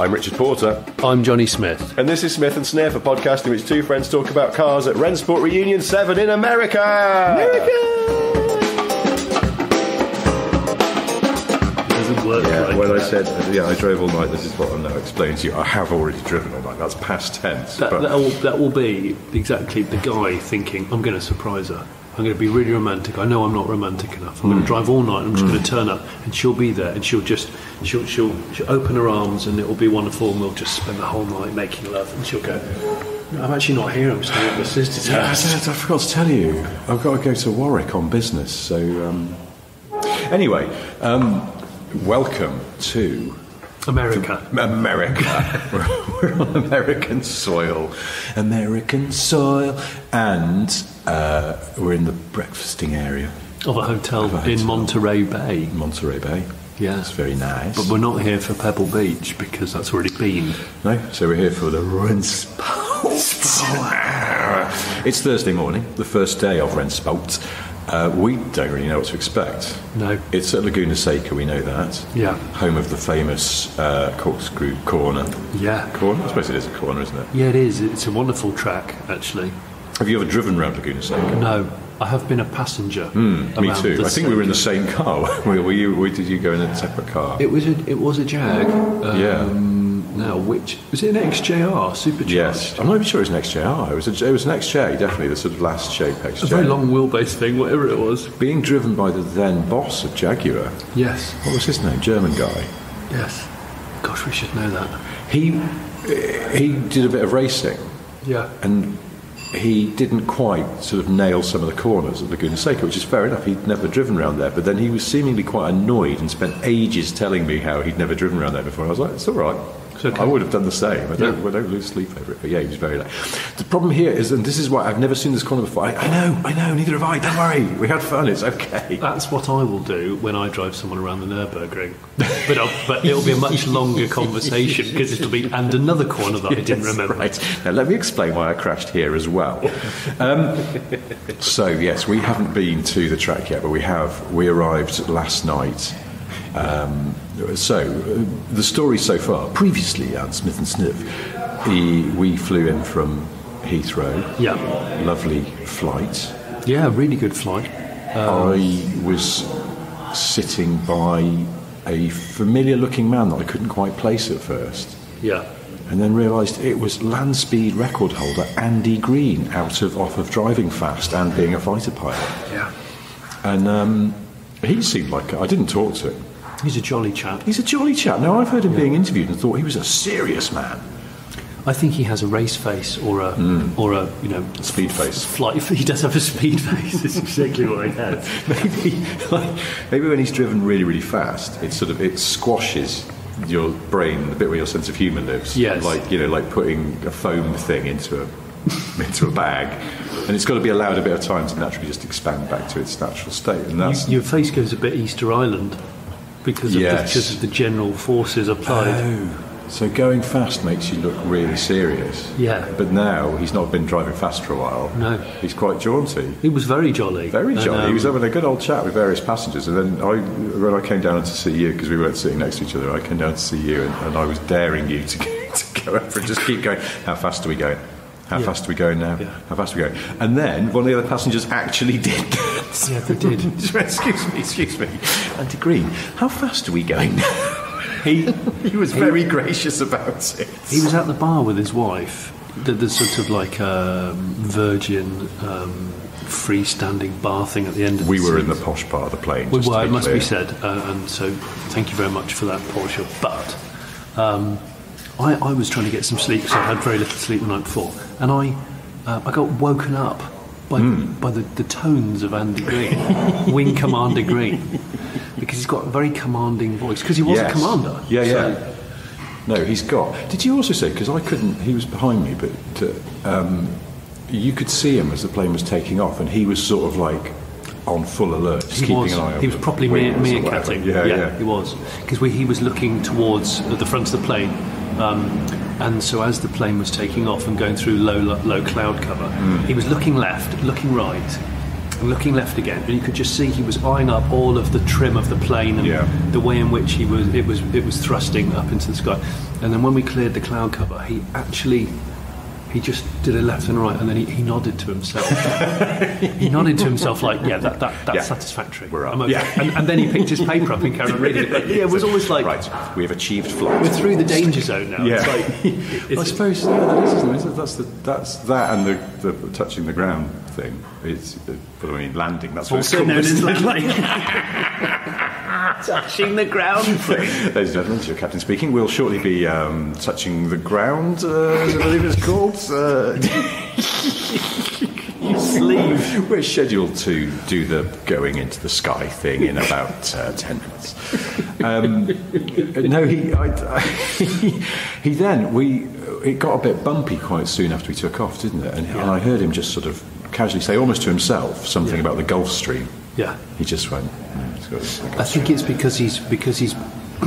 I'm Richard Porter, I'm Jonny Smith. and this is Smith and Sniff, a podcast in which two friends talk about cars at Rennsport Reunion 7 in America! America! It doesn't work Yeah, like when I that. said, yeah, I drove all night, this is what I'm now explaining to you. I have already driven all night, that's past tense. That, but that, will, that will be exactly the guy thinking, I'm going to surprise her. I'm going to be really romantic. I know I'm not romantic enough. I'm going to drive all night. I'm just going to turn up, and she'll be there, and she'll just she'll, she'll she'll open her arms, and it will be wonderful, and we'll just spend the whole night making love. And she'll go, no, I'm actually not here. I'm staying at my sister's Yeah, I. I forgot to tell you. I've got to go to Warwick on business. So, um, anyway, um, welcome to America. America. we're, we're on American soil. American soil. And uh, we're in the breakfasting area, Of a hotel Of a in hotel. Monterey Bay. Monterey Bay. Yeah. It's very nice. But we're not here for Pebble Beach because that's already been. no, so we're here for the Renspout. it's Thursday morning, the first day of Renspout. Uh, we don't really know what to expect. No. It's at Laguna Seca, we know that. Yeah. Home of the famous uh, corkscrew corner. Yeah. Corner? I suppose it is a corner, isn't it? Yeah, it is. It's a wonderful track, actually. Have you ever driven around Laguna Seca? No, I have been a passenger. Hmm, Me too. I think we were in the same car. were were you? Did you go in a separate car? It was a it was a Jag. Um, Yeah. Now, which was it an XJR supercharged? yes. I'm not even sure it was an XJR. It was, a, it was an XJ, definitely, the sort of last shape XJ. A very long wheelbase thing, whatever it was. Being driven by the then boss of Jaguar. Yes, What was his name? German guy. yes. Gosh, we should know that. He he did a bit of racing, Yeah. and he didn't quite sort of nail some of the corners at Laguna Seca, which is fair enough. He'd never driven around there, but then he was seemingly quite annoyed and spent ages telling me how he'd never driven around there before. I was like, it's all right. I would have done the same. I don't, Yeah. I don't lose sleep over it. But yeah, he was very late. The problem here is, and this is why I've never seen this corner before. I, I know, I know, neither have I. Don't worry. We had fun. It's okay. That's what I will do when I drive someone around the Nurburgring. But, I'll, but it'll be a much longer conversation because it'll be, and another corner that I didn't remember. Right. Now, let me explain why I crashed here as well. Um, so, yes, we haven't been to the track yet, but we have. We arrived last night. Um, so, uh, the story so far, previously on Smith and Sniff, he, we flew in from Heathrow. Yeah. Lovely flight. Yeah, really good flight. I was sitting by a familiar looking man that I couldn't quite place at first Yeah. and then realised it was land speed record holder Andy Green out of off of driving fast and being a fighter pilot. Yeah. And um, he seemed like I didn't talk to him. He's a jolly chap. He's a jolly chap. Now I've heard him being interviewed and thought he was a serious man. I think he has a race face or a hmm. or a you know Speed face. flight. He does have a speed face. It's exactly what he has. maybe, like, maybe when he's driven really, really fast, it sort of it squashes your brain, the bit where your sense of humour lives. Yes. Like you know, like putting a foam thing into a into a bag, and it's got to be allowed a bit of time to naturally just expand back to its natural state, and that's Your face goes a bit Easter Island because of, Yes. the, because of the general forces applied. Oh, so going fast makes you look really serious. Yeah. But now he's not been driving fast for a while. No. He's quite jaunty. He was very jolly. Very And, jolly. he um, was having a good old chat with various passengers, and then I, when I came down to see you, because we weren't sitting next to each other, I came down to see you, and, and I was daring you to, to go up and just keep going. How fast are we going? How Yeah. fast are we going now? Yeah. How fast are we going? And then one of the other passengers actually did that. Yeah, they did. Excuse me, excuse me. Andy Green, how fast are we going now? he, he was very gracious about it. He was at the bar with his wife. The, the sort of like um, virgin um, freestanding bar thing at the end of we the were in the posh part of the plane. We were, it must be said, uh, and so thank you very much for that, Porsche. But um, I, I was trying to get some sleep because I had very little sleep the night before, and I uh, I got woken up by Hmm. by the, the tones of Andy Green, Wing Commander Green, because he's got a very commanding voice because he was Yes. a commander. Yeah, So- yeah. No, he's got. Did you also say because I couldn't? He was behind me, but uh, um, you could see him as the plane was taking off, and he was sort of like on full alert, just He keeping was. an eye on He was properly me- wings or meerkatting. Yeah, yeah. he was because he was looking towards the front of the plane, um, and so as the plane was taking off and going through low low cloud cover, Hmm. he was looking left, looking right, and looking left again, and you could just see he was eyeing up all of the trim of the plane and Yeah. the way in which he was it was it was thrusting up into the sky. And then when we cleared the cloud cover, he actually he just did a left and right, and then he, he nodded to himself. he nodded to himself like, "Yeah, that, that that's Yeah. satisfactory. We're up." Okay." Yeah. And, and then he picked his paper up and carried on reading it. But yeah, it was always like, right, we have achieved flight. "We're through the danger zone now." Yeah. It's like, I suppose yeah, that is, isn't it? That's the that's that and the, the touching the ground thing. It's uh, what I mean, landing. That's what it's also known as landing. touching the ground. Ladies and gentlemen, this is your captain speaking. We'll shortly be um, touching the ground, uh, as I believe it's called. Uh, you sleeve. we're scheduled to do the going into the sky thing in about uh, 10 minutes. Um, no, he, I, I, he then, we, it got a bit bumpy quite soon after we took off, didn't it? And, and I heard him just sort of casually say, almost to himself, something Yeah. about the Gulf Stream. Yeah. He just went, "Hmm, it's got a Gulf I think it's because he's because he's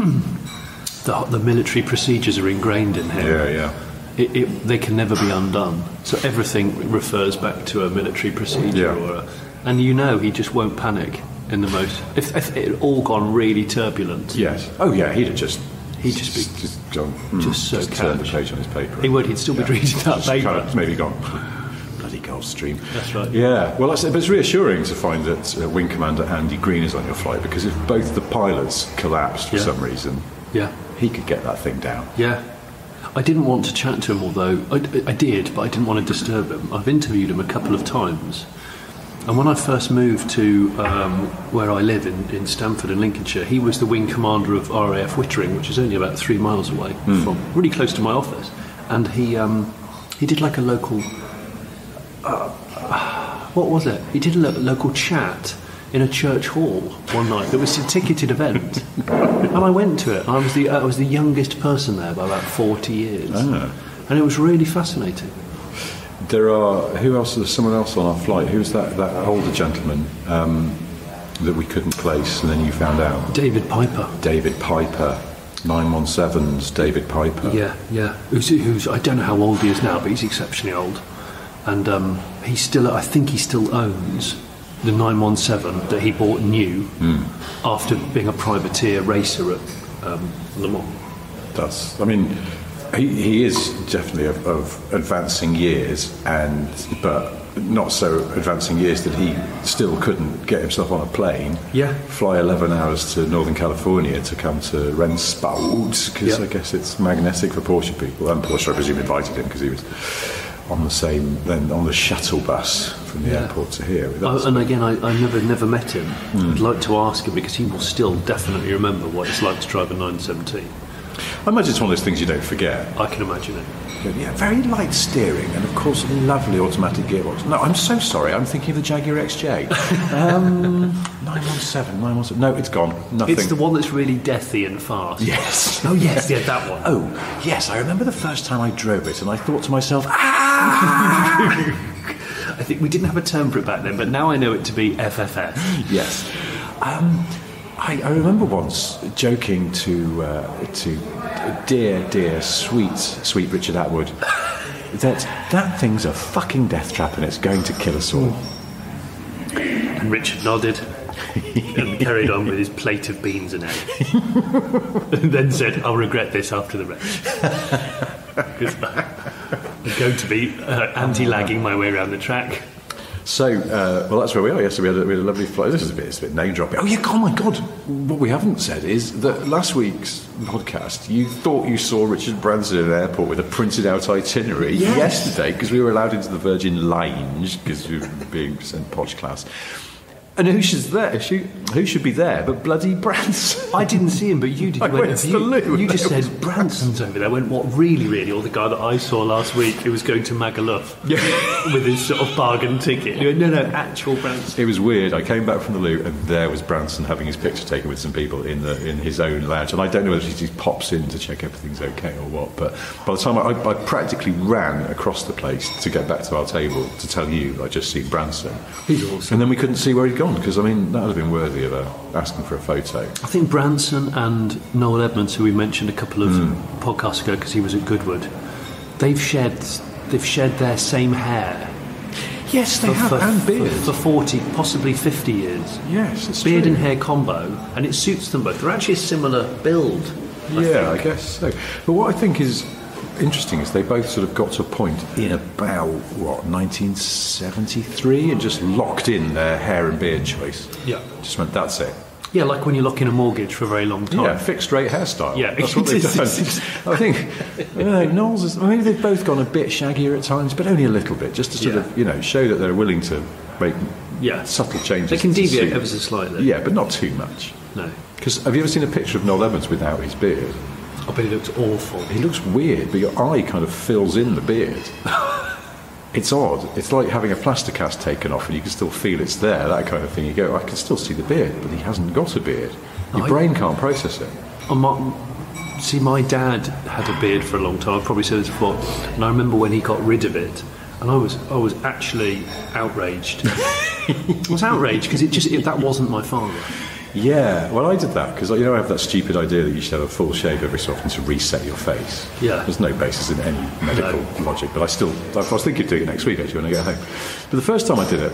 the, the military procedures are ingrained in him. Yeah, yeah. It, it, they can never be undone. So everything refers back to a military procedure, Yeah. or a, and you know he just won't panic in the most. If, if it had all gone really turbulent, Yes. Oh, yeah, he'd have just. He'd just be- just gone, hmm, just so turned the page on his paper. he would. He'd still be reading that Just paper. kind of maybe gone. Bloody Gulf Stream. That's right. Yeah. Well, that's, but it's reassuring to find that uh, Wing Commander Andy Green is on your flight because if both the pilots collapsed for Yeah. some reason, Yeah. he could get that thing down. Yeah. I didn't want to chat to him, although I, I did, but I didn't want to disturb him. I've interviewed him a couple of times. And when I first moved to um, where I live in, in Stamford in Lincolnshire, he was the wing commander of RAF Wittering, which is only about three miles away from, really close to my office. And he, um, he did like a local, uh, what was it? He did a lo- local chat in a church hall one night. There was a ticketed event, and I went to it. I was the I was the youngest person there by about forty years, Ah. and it was really fascinating. There are who else? There's someone else on our flight. Who's that? That older gentleman um, that we couldn't place, and then you found out. David Piper. David Piper, 917's David Piper. Yeah, yeah. Who's, who's I don't know how old he is now, but he's exceptionally old, and um, he still I think he still owns the 917 that he bought new after being a privateer racer at um, Le Mans. That's. I mean, he, he is definitely of, of advancing years, and but not so advancing years that he still couldn't get himself on a plane. Yeah. Fly 11 hours to Northern California to come to Renspout because Yeah. I guess it's magnetic for Porsche people. And Porsche, I presume, invited him because he was on the same then on the shuttle bus from the Yeah. airport to here. Oh, That's- and again, I, I never never met him. Hmm. I'd like to ask him because he will still definitely remember what it's like to drive a 917. I imagine it's one of those things you don't forget. I can imagine it. Yeah, very light steering, and of course, lovely automatic gearbox. No, I'm so sorry. I'm thinking of the Jaguar XJ. um, 917, 917. No, it's gone. Nothing. It's the one that's really deathy and fast. Yes. Oh yes, yeah, that one. Oh, yes. I remember the first time I drove it, and I thought to myself, ah! I think we didn't have a term for it back then, but now I know it to be FFS. yes. Um, I, I remember once joking to uh, to dear, dear, sweet, sweet Richard Attwood that that thing's a fucking death trap and it's going to kill us all. And Richard nodded and carried on with his plate of beans and eggs. and then said, I'll regret this after the race. Because I'm going to be uh, anti lagging my way around the track. So, uh, well, that's where we are. Yesterday we had a, we had a lovely flight. This is a bit, it's a bit name dropping. Oh, yeah, oh my God. What we haven't said is that last week's podcast, you thought you saw Richard Branson at an airport with a printed out itinerary Yes. yesterday because we were allowed into the Virgin Lounge because we were being sent posh class. And who should there? Who, who should be there but bloody Branson? I didn't see him, but you did. You I went, went to you, the loo, you just said Branson's over there. I went, what, really, really? Or the guy that I saw last week who was going to Magaluf with his sort of bargain ticket. You went, no, no, actual Branson. It was weird. I came back from the loo, and there was Branson having his picture taken with some people in the in his own lounge. And I don't know whether he just pops in to check everything's okay or what. But by the time I, I, I practically ran across the place to get back to our table to tell you I'd just seen Branson, He's awesome. and then we couldn't see where he'd gone because I mean that would have been worthy of a, asking for a photo. I think Branson and Noel Edmonds, who we mentioned a couple of hmm. podcasts ago because he was at Goodwood, they've shared they've shared their same hair. Yes, they for, have, for, and beard. for, for 40, possibly 50 years. Yes, it's Beard true. and hair combo, and it suits them both. They're actually a similar build. Yeah, I guess so. But what I think is interesting is they both sort of got to a point in about what 1973 and just locked in their hair and beard choice. Yeah. Just went, that's it. Yeah, like when you lock in a mortgage for a very long time. Yeah, fixed rate hairstyle. Yeah. that's what they've done. I think you know, Knowles is. Maybe they've both gone a bit shaggier at times, but only a little bit, just to sort Yeah. of you know show that they're willing to make Yeah. subtle changes. They can deviate suit- ever so slightly. Yeah, but not too much. No. Because have you ever seen a picture of Noel Edmonds without his beard? I bet he looks awful. He looks weird, but your eye kind of fills in the beard. it's odd. It's like having a plaster cast taken off and you can still feel it's there, that kind of thing. You go, I can still see the beard, but he hasn't got a beard. Your I- brain can't process it. My, see, my dad had a beard for a long time. I've probably said this before, and I remember when he got rid of it, and I was I was actually outraged. I was outraged because it just it, that wasn't my father. Yeah, well, I did that because you know I have that stupid idea that you should have a full shave every so often to reset your face. Yeah. there's no basis in any medical logic, but I still I was thinking of doing it next week actually when I get home. But the first time I did it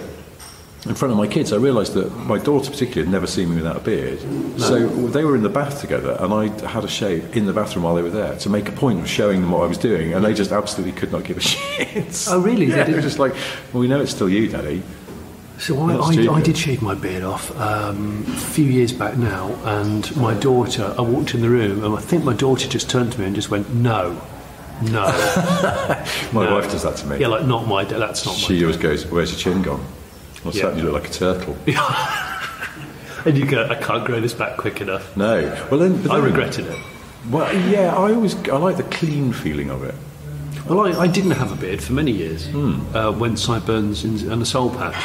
in front of my kids, I realised that my daughter particularly had never seen me without a beard. So they were in the bath together, and I had a shave in the bathroom while they were there to make a point of showing them what I was doing, and they just absolutely could not give a shit. Oh, really? They Yeah, they were didn't- just like, well, we know it's still you, Daddy. So I, I, I did shave my beard off um, a few years back now, and my daughter. I walked in the room, and I think my daughter just turned to me and just went, "No, no." My No. wife does that to me. yeah, like not my. That's not my. She always goes, "Where's your chin gone?" What's Yeah. that? You look like a turtle. And you go, "I can't grow this back quick enough." No. Well, then, but I regretted it. Well, yeah, I always I like the clean feeling of it. Well, I, I didn't have a beard for many years. Uh, went sideburns and a soul patch,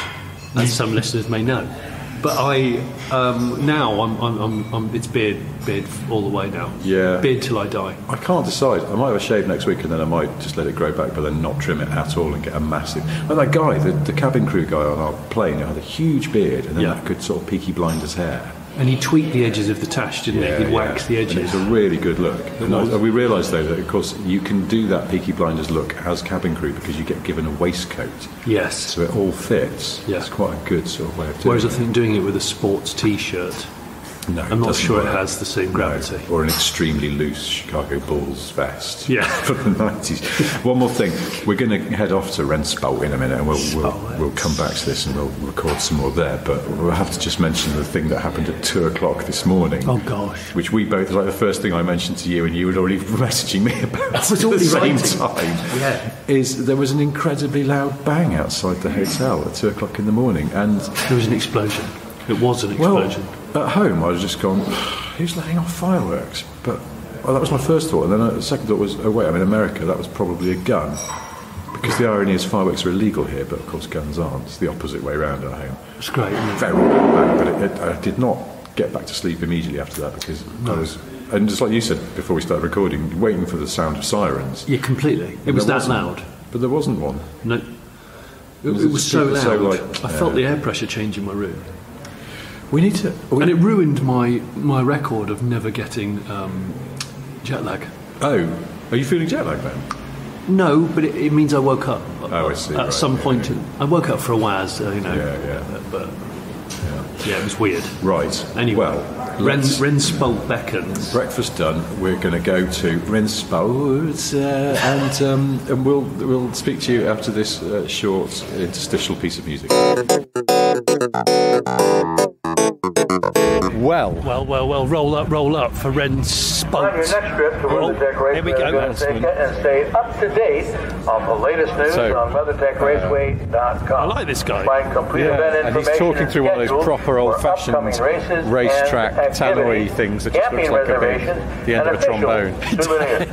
as some listeners may know. But I um, now I'm, I'm, I'm, I'm it's beard beard all the way now. Yeah. beard till I die. I can't decide. I might have a shave next week, and then I might just let it grow back, but then not trim it at all and get a massive. Well, that guy, the, the cabin crew guy on our plane, who had a huge beard and then Yeah. that good sort of peaky blinders hair. And he tweaked the edges of the tash, didn't he? He'd wax the And edges. it's a really good look. And we realised though that of course you can do that peaky blinders look as cabin crew because you get given a waistcoat, Yes. so it all fits. Yeah. It's quite a good sort of way of doing Whereas I think doing it with a sports T-shirt, No, I'm not sure it has the same No, gravity. or an extremely loose Chicago Bulls vest. Yeah. from the nineties. One more thing, we're going to head off to Renspelt in a minute, and we'll we'll. We'll come back to this and we'll record some more there. But we'll have to just mention the thing that happened at two o'clock this morning. Oh, gosh. Which we both like the first thing I mentioned to you, and you were already messaging me about at the same writing. time. Yeah. is there was an incredibly loud bang outside the hotel at two o'clock in the morning, and there was an explosion. It was an well, explosion. at home, I was just gone, who's letting off fireworks? But well, that was my first thought. And then uh, the second thought was, oh, wait, I'm in America, that was probably a gun. Because the irony is, fireworks are illegal here, but of course, guns aren't. It's the opposite way around at home. it's great. It? Very bang, but it, it, I did not get back to sleep immediately after that because I was, and just like you said before we started recording, waiting for the sound of sirens. Yeah, completely. It was that loud. But there wasn't one. No. It, Was it was so loud. so, like, I felt the air pressure change in my room. We need to. And it ruined my, my record of never getting um, jet lag. oh, are you feeling jet lag then? No, but it, it means I woke up. Oh, I see, At right, some yeah, point, in, I woke up for a while, so, you know. Yeah, yeah. But yeah, it was weird. Right. Anyway, well, Renspelt beckons. breakfast done. We're going to go to Renspelt, uh, and um, and we'll we'll speak to you after this uh, short interstitial piece of music. Well, Well, well, well, roll up, roll up for On your next trip to Oh, WeatherTech Raceway, here we go. visit and stay up to date on the latest news So, on WeatherTechRaceway.com. I like this guy. Find complete Yeah, event and he's talking through one of those proper old-fashioned upcoming races racetrack and Tannoy things that just looks like a big- the end of a trombone.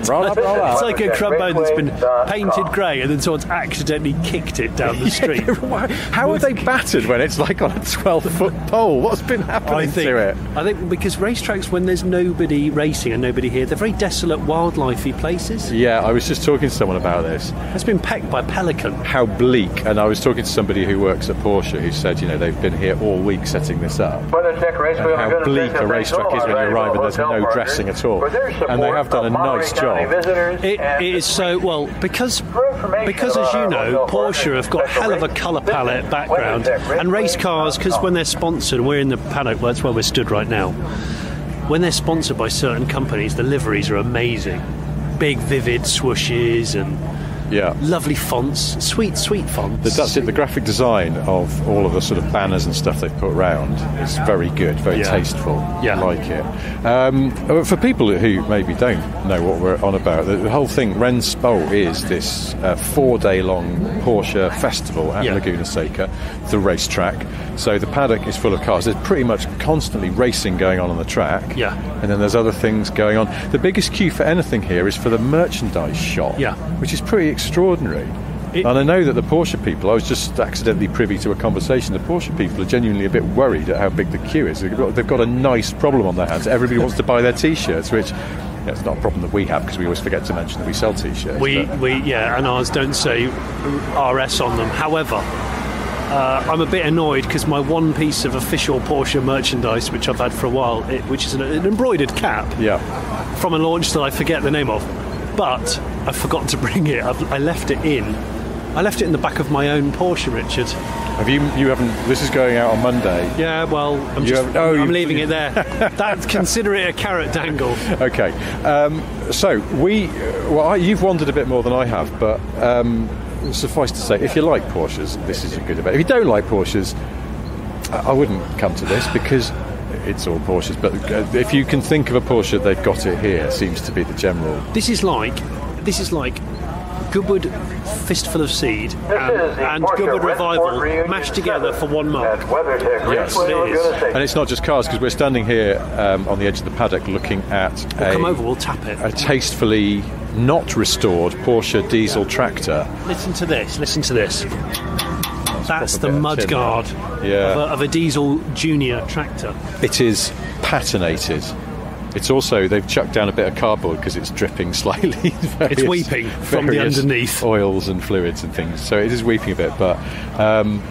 Roll up, roll up. It's like a trombone that's been painted grey and then someone's accidentally kicked it down the street. how are they battered when it's like on a twelve-foot pole? What's been happening I think, to it? I think because racetracks, when there's nobody racing and nobody here, they're very desolate, wildlifey places. Yeah, I was just talking to someone about this. It's been pecked by a pelican. how bleak. And I was talking to somebody who works at Porsche who said, you know, they've been here all week setting this up. WeatherTech race, we and how bleak a the racetrack is when you arrive and there's no dressing at all. And they have done a nice job. It, it is so well because because as you know, Porsche have got hell of a colour palette background, and race cars because when they're sponsored, we're in the paddock. That's where we're stood right now. When they're sponsored by certain companies, the liveries are amazing, big, vivid swooshes and Yeah. lovely fonts, sweet, sweet fonts. The, that's it. The graphic design of all of the sort of banners and stuff they've put around is very good, very Yeah. tasteful. Yeah. I like it. Um, for people who maybe don't know what we're on about, the, whole thing, Renspo is this uh, four-day-long Porsche festival at Yeah. Laguna Seca, the racetrack. So the paddock is full of cars. There's pretty much constantly racing going on on the track. Yeah. And then there's other things going on. The biggest queue for anything here is for the merchandise shop. Yeah. Which is pretty extraordinary. It- and I know that the Porsche people, I was just accidentally privy to a conversation, the Porsche people are genuinely a bit worried at how big the queue is. They've got, they've got a nice problem on their hands. Everybody wants to buy their t shirts, which yeah, it's not a problem that we have because we always forget to mention that we sell t shirts. We, we, yeah, and ours don't say RS on them. However, uh, I'm a bit annoyed because my one piece of official Porsche merchandise, which I've had for a while, it, which is an, an embroidered cap yeah. from a launch that I forget the name of, but I forgot to bring it. I've, I left it in. I left it in the back of my own Porsche, Richard. Have you, you haven't, this is going out on Monday. Yeah, well, I'm You just, oh, I'm leaving it there. that consider it a carrot dangle. Okay, um, so we, well, I, you've wandered a bit more than I have, but um, suffice to say, if you like Porsches, this is a good debate. If you don't like Porsches, I, I wouldn't come to this because it's all Porsches. But uh, if you can think of a Porsche, they've got it here. Seems to be the general. This is like, this is like Goodwood Festival of Speed and, is and Goodwood Revival mashed together for one mark. Yes, it is. And it's not just cars because we're standing here um, on the edge of the paddock looking at a, Come over, we'll tap it. a tastefully not restored Porsche diesel tractor. Listen to this. Listen to this. That's the mudguard Yeah. of, a, of a diesel junior tractor. It is patinated. It's also they've chucked down a bit of cardboard because it's dripping slightly. various- weeping from the underneath. oils and fluids and things. So it is weeping a bit, but um,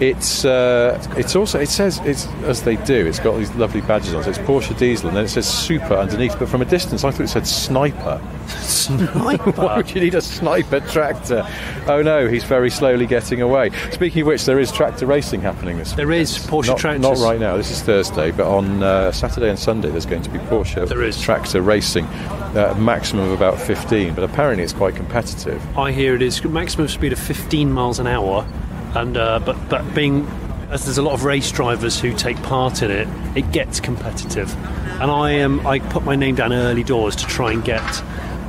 it's uh, it's also it says it's as they do. It's got these lovely badges on. So it's Porsche diesel, and then it says super underneath. But from a distance, I thought it said sniper. Sniper? Why would you need a sniper tractor? Oh no, he's very slowly getting away. Speaking of which, there is tractor racing happening this. There is Porsche not, tractors. Not right now. This is Thursday, but on uh, Saturday and Sunday there's going to be Porsche There is. tractor racing, uh, maximum of about 15. But apparently it's quite competitive. I hear it is maximum speed of 15 miles an hour, and uh, but but being as there's a lot of race drivers who take part in it, it gets competitive. And I am I put my name down early doors to try and get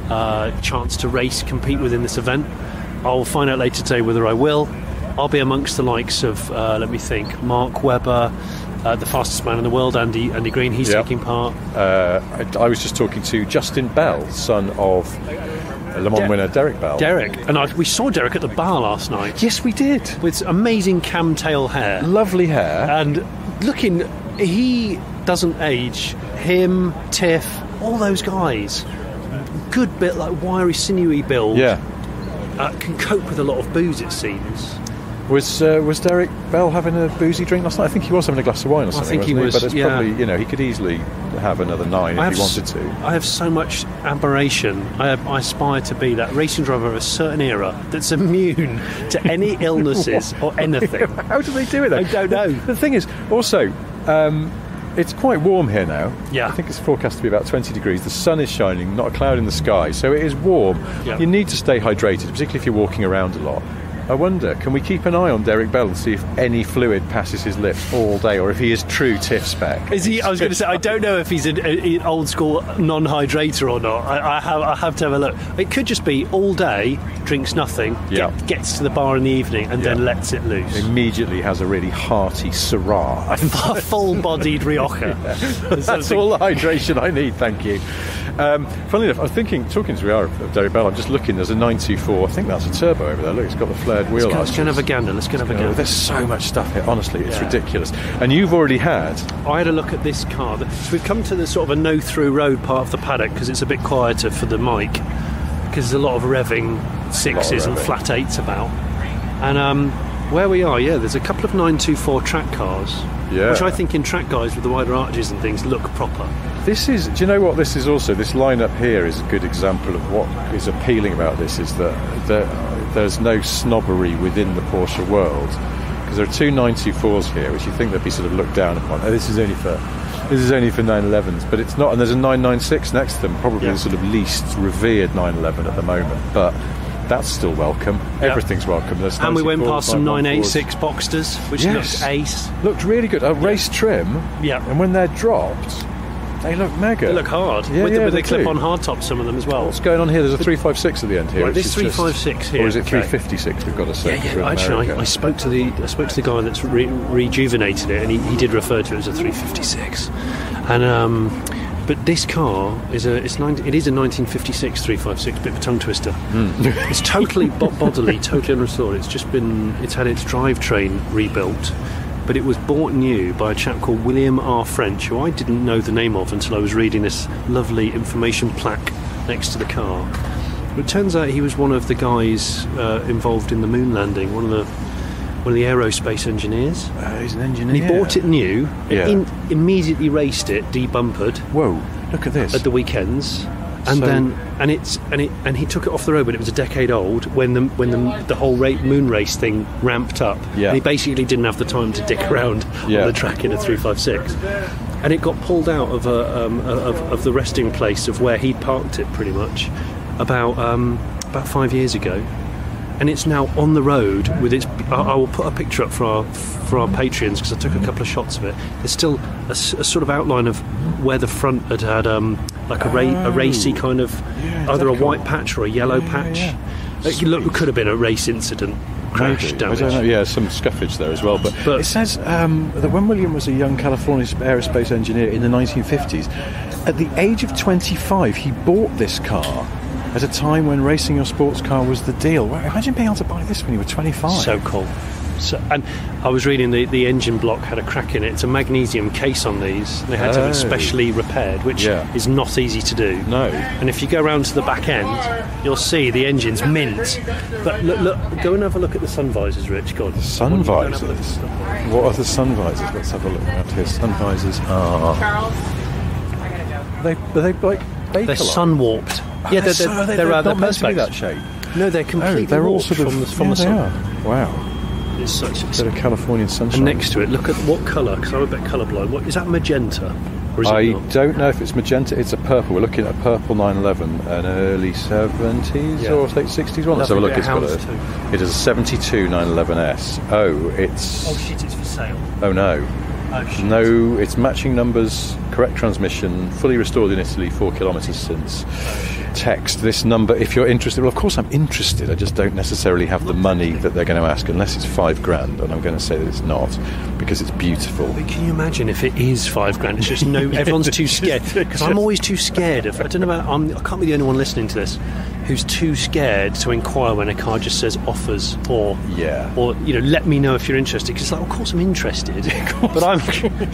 uh, chance to race, compete within this event. I'll find out later today whether I will. I'll be amongst the likes of uh, let me think, Mark Webber. Uh, the fastest man in the world, Andy Andy Green, he's Yep. taking part. Uh, I, I was just talking to Justin Bell, son of Le Mans Der- winner Derek Bell. Derek, and I, we saw Derek at the bar last night Yes, we did. with amazing camtail hair. Lovely hair. and looking, he doesn't age. Him, Tiff, all those guys, good bit like wiry, sinewy build. yeah. uh, can cope with a lot of booze. It seems. Was uh, was Derek Bell having a boozy drink last night? I think he was having a glass of wine or something. I think he was, But it's yeah. probably you know he could easily have another nine I if he wanted to. I have so much admiration. I, I aspire to be that racing driver of a certain era that's immune to any illnesses or anything. How do they do it? Though? I don't know. The thing is, also, um, it's quite warm here now. Yeah. I think it's forecast to be about 20 degrees. The sun is shining, not a cloud in the sky, so it is warm. Yeah. You need to stay hydrated, particularly if you're walking around a lot. I wonder, can we keep an eye on Derek Bell and see if any fluid passes his lips all day, or if he is true TIFF spec? Is he? I was going to say I don't know if he's an, an old school non-hydrator or not. I, I have I have to have a look. It could just be all day drinks nothing, Yeah. get, gets to the bar in the evening, and then lets it loose. Immediately has a really hearty Syrah. A full-bodied Rioja. That's all the hydration I need, thank you. Um, funnily enough, I was thinking, talking to Riara of Derek Bell, I'm just looking, there's a 924, I think that's a turbo over there. Look, it's got the flared wheel Let's go, let's arches. go have a gander. Let's go and have a Oh, gander. there's so much stuff here, honestly, it's Yeah. ridiculous. And you've already had, I had a look at this car. So we've come to the sort of a no-through road part of the paddock because it's a bit quieter for the mic because there's a lot of revving sixes and revving. flat eights about. And um, where we are, yeah, there's a couple of 924 track cars. Yeah. which I think in track guys with the wider arches and things look proper. This is. Do you know what this is? Also, this lineup here is a good example of what is appealing about this. Is that there, there's no snobbery within the Porsche world because there are two 924s here, which you think they'd be sort of looked down upon. Oh, this is only for. This is only for 911s, but it's not. And there's a 996 next to them, probably Yeah. the sort of least revered 911 at the moment. But that's still welcome. Everything's welcome. There's And we went past some 914s. 986 Boxsters, which Yes. looked ace. Looked really good. A race trim. Yeah. And when they're dropped, they look mega. They look hard. Yeah, with yeah, the, with they the clip do. on hardtop, some of them as well. What's going on here? There's a 356 at the end here. Right, this is just- 356 here, Or is it okay. 356? We've got to say. Yeah, yeah. Actually, I, I spoke to the I spoke to the guy that's re- rejuvenated it, and he, he did refer to it as a 356. And um, but this car is a it's 19, it is a 1956 356, bit of a tongue twister. Hmm. it's totally bodily, totally unrestored. It's just been it's had its drivetrain rebuilt. But it was bought new by a chap called William R. French, who I didn't know the name of until I was reading this lovely information plaque next to the car. It turns out he was one of the guys uh, involved in the moon landing, one of the one of the aerospace engineers. Uh, he's an engineer. And he bought it new, Yeah. in, immediately raced it, debumpered Whoa! Look at this. at the weekends, and So- then and it's and it and he took it off the road, but it was a decade old when the when the the whole ra- moon race thing ramped up. Yeah. And he basically didn't have the time to dick around Yeah. on the track in a three five six. And it got pulled out of, a, um, of, of the resting place of where he'd parked it pretty much about um, about five years ago, and it's now on the road with its. I, I will put a picture up for our for our Patreons because I took a couple of shots of it. There's still a sort of outline of where the front had had um, like a, ra- a racy kind of Yeah, either a decal. white patch or a yellow patch. yeah. It look, could have been a race incident, crash Maybe. damage. I don't know. Yeah, some scuffage there as well. But, But- it says um, that when William was a young California aerospace engineer in the 1950s, at the age of 25, he bought this car at a time when racing your sports car was the deal. Wow, Imagine being able to buy this when you were 25. So cool. So, and I was reading the, the engine block had a crack in it. It's a magnesium case on these. They had to have Oh. it specially repaired, which Yeah. is not easy to do. No. And if you go around to the back end, you'll see the engine's mint. But look, look go and have a look at the sun visors, Rich. God, Sun Go and have a visors. What are the sun visors? Let's have a look around here. Sun visors are. Charles, I gotta go. They, are they like Bakelite? They're sun warped. Yeah, they're, so- they're, are they- they're, they're uh, they're not meant to be that shape. No, they're Oh, completely they're all sort of from the, from yeah, the they sun. are. Wow, It's such, it's, bit of Californian sunshine. and next to it, look at what colour? Because I'm a bit colourblind. What is that magenta? Or is I it not? don't know if it's magenta. It's a purple. We're looking at a purple 911, an early 70s Yeah. or late 60s one. Let's have a look. bit It's of got a, it is a 72 911S. Oh, it's Oh shit! It's for sale. oh no, Oh shit! no. It's matching numbers, correct transmission, fully restored in Italy, four kilometres since. Text this number if you're interested. Well, of course I'm interested. I just don't necessarily have the money that they're going to ask unless it's five grand, and I'm going to say that it's not because it's beautiful. But Can you imagine if it is five grand? It's just no. Everyone's too scared because I'm always too scared of. I don't know about. I'm, I can't be the only one listening to this who's too scared to inquire when a car just says offers or Yeah. or you know let me know if you're interested because like of course I'm interested, but I'm.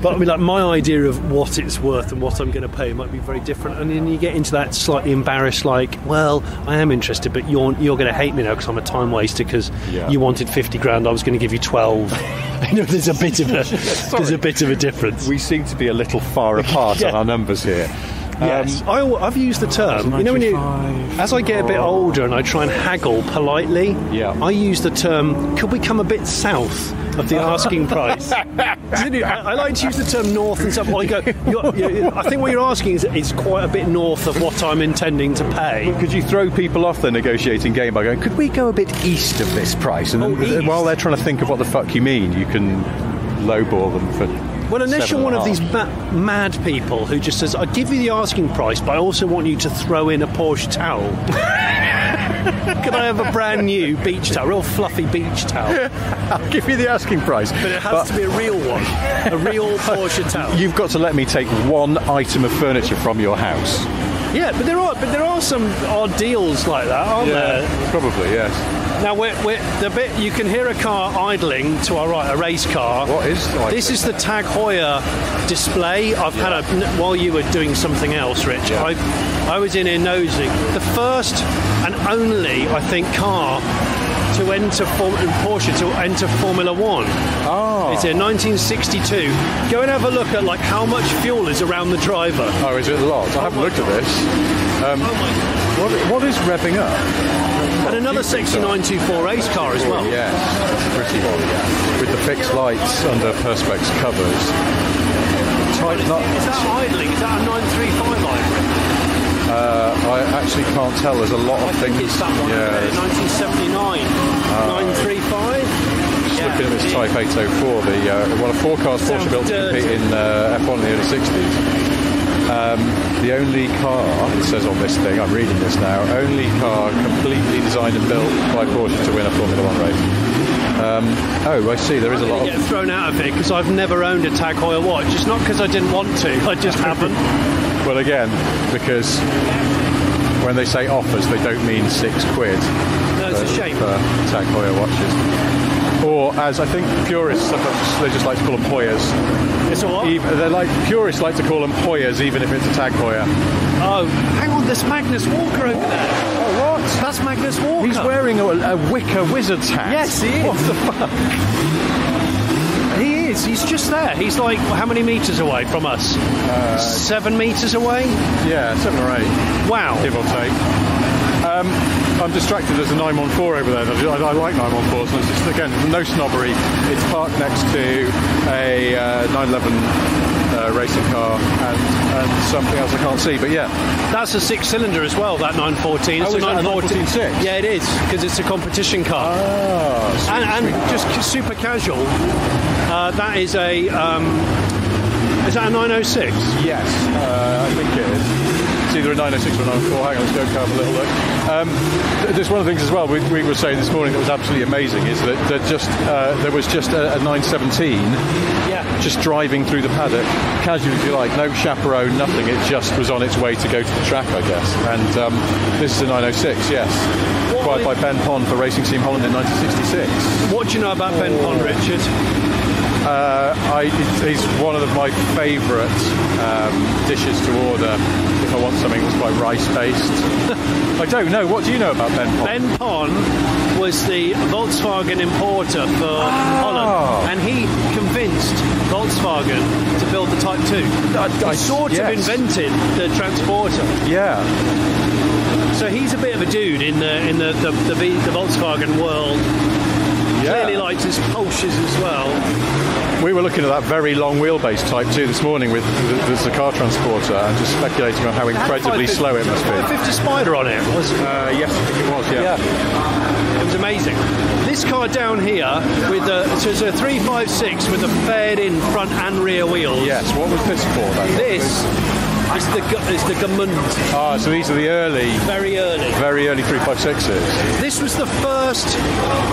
But I mean, like my idea of what it's worth and what I'm going to pay might be very different, and then you get into that slightly embarrassed, like, well, I am interested, but you're you're going to hate me now because I'm a time waster because Yeah. you wanted fifty grand, I was going to give you twelve. you know, there's a bit of a there's a bit of a difference. We seem to be a little far apart Yeah. on our numbers here. Yes, Um, I, I've used the term. You know, when you, as I get a bit older and I try and haggle politely, Yeah. I use the term. Could we come a bit south of the asking price? I, I like to use the term north and south. I go. You're, you're, I think what you're asking is it's quite a bit north of what I'm intending to pay. Could you throw people off the negotiating game by going, could we go a bit east of this price? And then, Oh, while they're trying to think of what the fuck you mean, you can lowball them for. Well, unless seven you're one of these ma- mad people who just says, "I'll give you the asking price, but I also want you to throw in a Porsche towel." Can I have a brand new beach towel, real fluffy beach towel? I'll give you the asking price. But it has to be a real one, a real Porsche towel. You've got to let me take one item of furniture from your house. yeah, but there are but there are some odd deals like that, aren't there? probably, yes. Now we're, we're the bit you can hear a car idling to our right, a race car. What is idling? This is the Tag Heuer display. I've had a while you were doing something else, Rich. Yeah. I I was in here nosing the first only I think car to enter form, Porsche to enter Formula One. Oh. It's in 1962. Go and have a look at like how much fuel is around the driver. Oh, is it a lot? I haven't looked at this. Um, Oh what, what is revving up? And another 6924 race car as well. Yes, pretty With the fixed lights under Perspex covers. Tight Is, is that idling? Is that a 935 idling? Uh, I actually can't tell. There's a lot of I think things. it's that one. Yeah, there, it's- 1979. 935. just looking at this Type 804, the uh, one of four cars Porsche built to compete in uh, F1 in the early 60s. Um, the only car, it says on this thing, I'm reading this now, only car completely designed and built by Porsche to win a Formula One race. Um, oh, I see. There is a lot going of get thrown out of it because I've never owned a Tag Heuer watch. It's not because I didn't want to, I just haven't. Well, again, because when they say offers, they don't mean six quid No, it's a shame. for Tag Heuer watches. Or, as I think purists, sometimes they just like to call them Hoyas. It's a what? Even, they're like purists like to call them Hoyas, even if it's a Tag Heuer. Oh, hang on, there's Magnus Walker over there. Oh, what? That's Magnus Walker. He's wearing a, a wicker wizard's hat. Yes, he is. What the fuck? He. He's just there. He's like how many meters away from us? Seven meters away. Yeah, seven or eight, Wow. give or take. Um, I'm distracted. There's a 914 over there. I, I like 914s. And it's just, again, no snobbery. It's parked next to a uh, 911 uh, racing car and, and something else I can't see. But yeah, That's a six-cylinder as well. That 914. It's Oh, a 914.6? Yeah, it is because it's a competition car. ah, and, and just super casual. Uh, that is a. Um, is that a 906? Yes, uh, I think it is. It's either a 906 or a 904. Hang on, let's go and have a little look. Um, th- there's one of the things as well we, we were saying this morning that was absolutely amazing is that, that just uh, there was just a, a 917 Yeah. just driving through the paddock, casually if you like, no chaperone, nothing. It just was on its way to go to the track, I guess. And um, this is a 906, yes, acquired by Ben Pon for Racing Team Holland in 1966. What do you know about Ben Pon, Richard? Uh, I, he's one of my favourite um, dishes to order if I want something that's quite rice based. I don't know. What do you know about Ben Pon? Ben Pon was the Volkswagen importer for Holland, and he convinced Volkswagen to build the Type 2. I- I- he sort yes. of invented the transporter. Yeah, So he's a bit of a dude in the in the, the, the, the Volkswagen world. Yeah. Clearly likes his Porsches as well. We were looking at that very long wheelbase Type 2 this morning with the, the, car transporter and just speculating on how incredibly slow it must be. 50 Spider on it. Was, Uh, yes, I think it was, yeah. It was amazing. This car down here with the so it's a 356 with the faired in front and rear wheels. Yes, what was this for then? This is the is the Gmünd Ah, so these are the early, very early. very early 356s. This was the first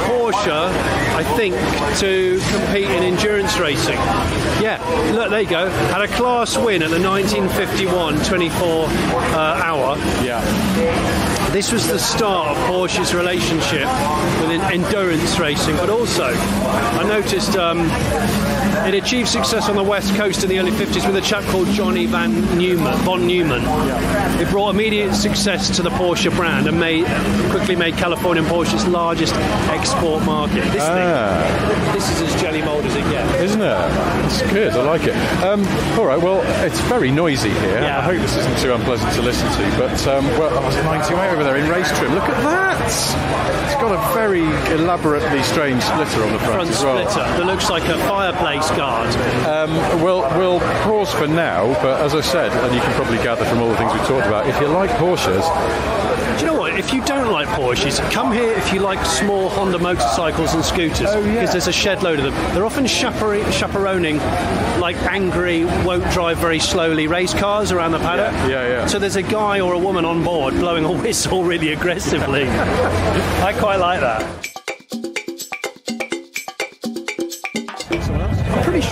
Porsche, I think, to compete in endurance racing. Yeah, look, there you go. Had a class win at the 1951 24 uh, hour. Yeah. This was the start of Porsche's relationship with endurance racing, but also I noticed um, it achieved success on the west coast in the early 50s with a chap called Johnny Van Newman, von Neumann. It brought immediate success to the Porsche brand and made quickly made California Porsche's largest export market. This Ah. thing, this is as jelly mold as it gets. Isn't it? It's good. I like it. Um, all right. Well, it's very noisy here. Yeah. I hope this isn't too unpleasant to listen to. But um, well, oh, it's 928 over there in race trim. Look at that. It's got a very elaborately strange splitter on the front, Front as well. splitter that looks like a fireplace guard. Um, we'll we'll pause for now. But as I said, and you can probably gather from all the things we've talked about, if you like Porsches, Do you know what? If you don't like Porsches, come here if you like small Honda motorcycles and scooters. Oh, yeah. Because there's a shed load of them. They're often chaper- chaperoning like angry, won't drive very slowly race cars around the paddock. Yeah, yeah, yeah. So there's a guy or a woman on board blowing a whistle really aggressively. I quite like that.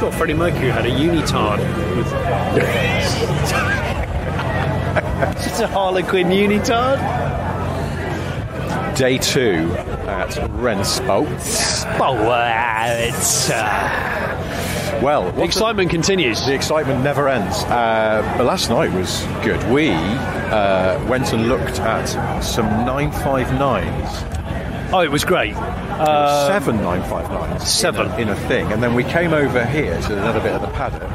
Sure Freddie Mercury had a unitard with. It's a Harlequin unitard. day two at Renspolz. Oh, uh, it's. Uh, Well, the excitement continues. The excitement never ends. Uh, but last night was good. We uh, went and looked at some 959s. Oh, it was great. Um, seven 959s seven. in a, in a thing. And then we came over here to another bit of the paddock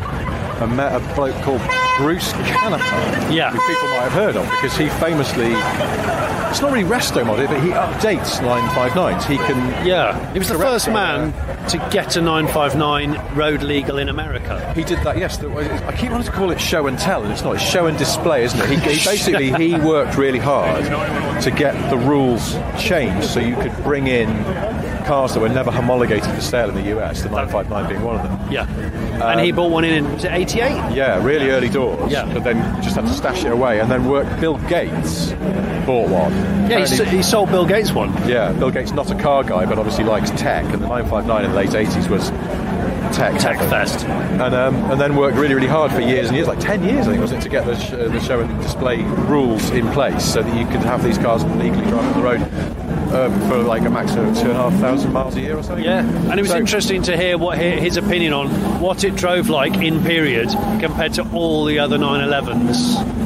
and met a bloke called Bruce Canepa, Yeah. who people might have heard of because he famously, it's not really resto mod, but he updates 959s. He can. Yeah, he was the first man to get a 959 road legal in America. He did that, yes. I keep wanting to call it show and tell, and it's not. It's show and display, isn't it? He, he basically he worked really hard to get the rules changed so you could bring in cars that were never homologated for sale in the US. The 959 being one of them. Yeah, and he um, bought one in was it 88? Yeah, really early doors. Yeah. But then just had to stash it away, and then worked. Bill Gates bought one. Yeah, he, he sold Bill Gates one. yeah, Bill Gates not a car guy, but obviously likes tech, and the 959 in the late 80s was tech. Tech fest. And, um, and then worked really, really hard for years and years, like 10 years, I think, wasn't it, to get the, sh- uh, the show and display rules in place so that you could have these cars legally drive on the road um, for like a maximum of two and a half thousand miles a year or something. Yeah, and it was So- interesting to hear what his opinion on what it drove like in period compared to all the other 911s.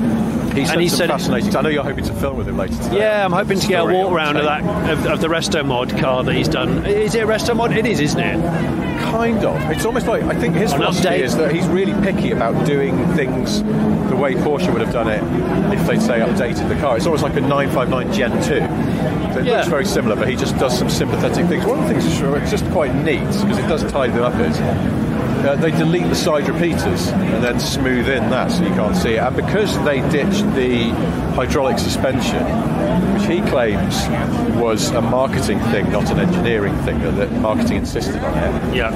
He said he some said- fascinating. I know you're hoping to film with him later today. Yeah, I'm hoping to get a walk around of that of, of the Resto Mod car that he's done. Is it a Resto Mod? It is, isn't it? Kind of. It's almost like I think his philosophy is that he's really picky about doing things the way Porsche would have done it if they'd say updated the car. It's almost like a 959 Gen 2. So it Yeah. looks very similar, but he just does some sympathetic things. One of the things is sure, it's just quite neat because it does tie them up. Is uh, they delete the side repeaters and then smooth in that so you can't see it. And because they ditched the hydraulic suspension, he claims was a marketing thing, not an engineering thing, that, marketing insisted on it Yeah.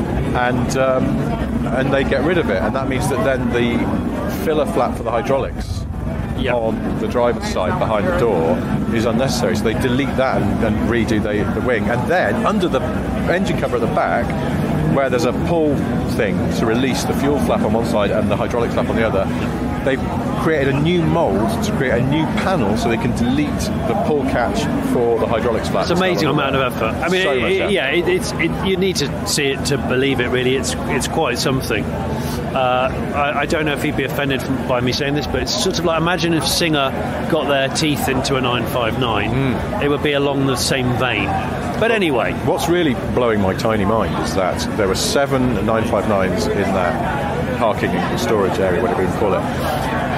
and um, and they get rid of it, and that means that then the filler flap for the hydraulics Yeah. on the driver's side behind the door is unnecessary. So they delete that and, and redo the, the wing, and then under the engine cover at the back, where there's a pull thing to release the fuel flap on one side and the hydraulic flap on the other. They've created a new mould to create a new panel so they can delete the pull catch for the hydraulics flap. It's an amazing amount of effort. I mean, So it- effort. yeah, it, it's it, you need to see it to believe it. Really, it's it's quite something. Uh, I, I don't know if he'd be offended from, by me saying this, but it's sort of like imagine if Singer got their teeth into a 959. Hmm. It would be along the same vein. But anyway, What's really blowing my tiny mind is that there were seven 959s in that parking and storage area, whatever you call it.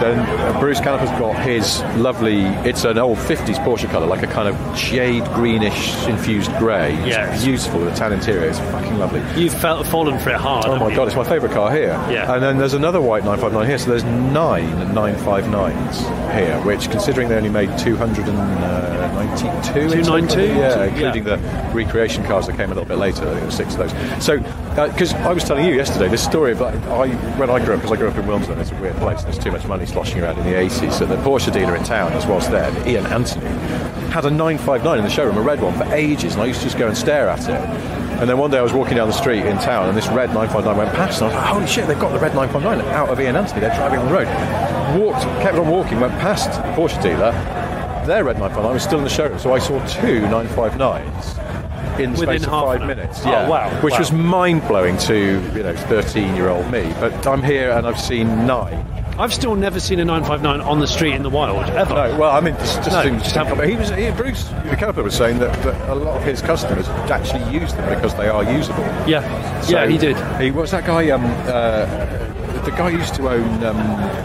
Then uh, Bruce Canepa's got his lovely, it's an old 50s Porsche colour, like a kind of jade greenish infused grey. It's Yes. beautiful the tan interior. It's fucking lovely. you've felt fallen for it hard. Oh my you? god, it's my favourite car here. Yeah. And then there's another white 959 here, so there's nine 959s here, which considering they only made 292 292? total, Yeah, Yeah. including the recreation cars that came a little bit later. I think there were six of those. So, because I was telling you yesterday this story about I, when I grew up, because I grew up in Wilmslow, it's a weird place, there's too much money sloshing around in the 80s. So the Porsche dealer in town, as was then, Ian Anthony, had a 959 in the showroom, a red one, for ages, and I used to just go and stare at it. And then one day I was walking down the street in town, and this red 959 went past, and I was like, "Holy shit! They've got the red 959 out of Ian Anthony. They're driving on the road." Walked, kept on walking, went past the Porsche dealer. Their red 959 was still in the showroom, so I saw two 959s in the Within space of five minutes. Oh, Yeah, wow, which wow. was mind blowing to you know 13 year old me. But I'm here and I've seen nine. I've still never seen a 959 on the street in the wild ever. No, well, I mean, just, just, No, to- just just have- he was he, Bruce Canepa was saying that, that a lot of his customers actually use them because they are usable. Yeah, So yeah, he did. He was that guy? Um, uh, the guy used to own um,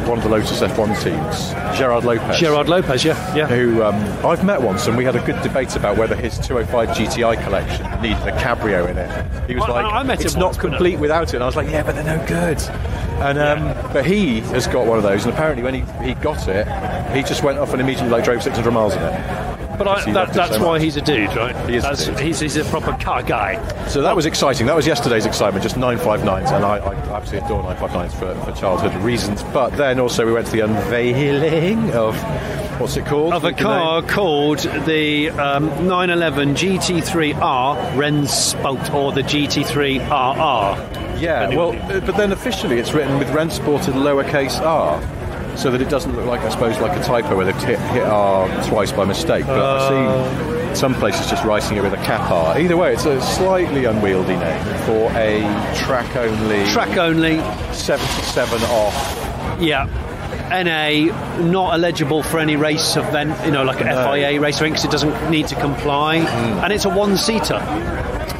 one of the Lotus F1 teams, Gerard Lopez. Gerard Lopez, yeah, yeah. Who um, I've met once, and we had a good debate about whether his 205 GTI collection needed a cabrio in it. He was like, I- I met him "It's not but- complete without it." And I was like, "Yeah, but they're no good." And um, but he has got one of those, and apparently when he, he got it, he just went off and immediately like drove 600 miles in it. But I, that, that's so why he's a dude, right? He is a dude. He's, he's a proper car guy. So that was exciting. That was yesterday's excitement, just 959s, and I, I absolutely adore 959s for, for childhood reasons. But then also we went to the unveiling of what's it called? Of a car name? called the um, 911 GT3R Rennsport or the GT3RR. Yeah, well, uh, but then officially it's written with Rennsported lowercase r, so that it doesn't look like, I suppose, like a typo where they've hit, hit r twice by mistake. But I've seen oh. some places just writing it with a cap r. Either way, it's a slightly unwieldy name for a track only Track only, 77 off. Yeah. NA, not eligible for any race event, you know, like an FIA race event because it doesn't need to comply, hmm. and it's a one-seater,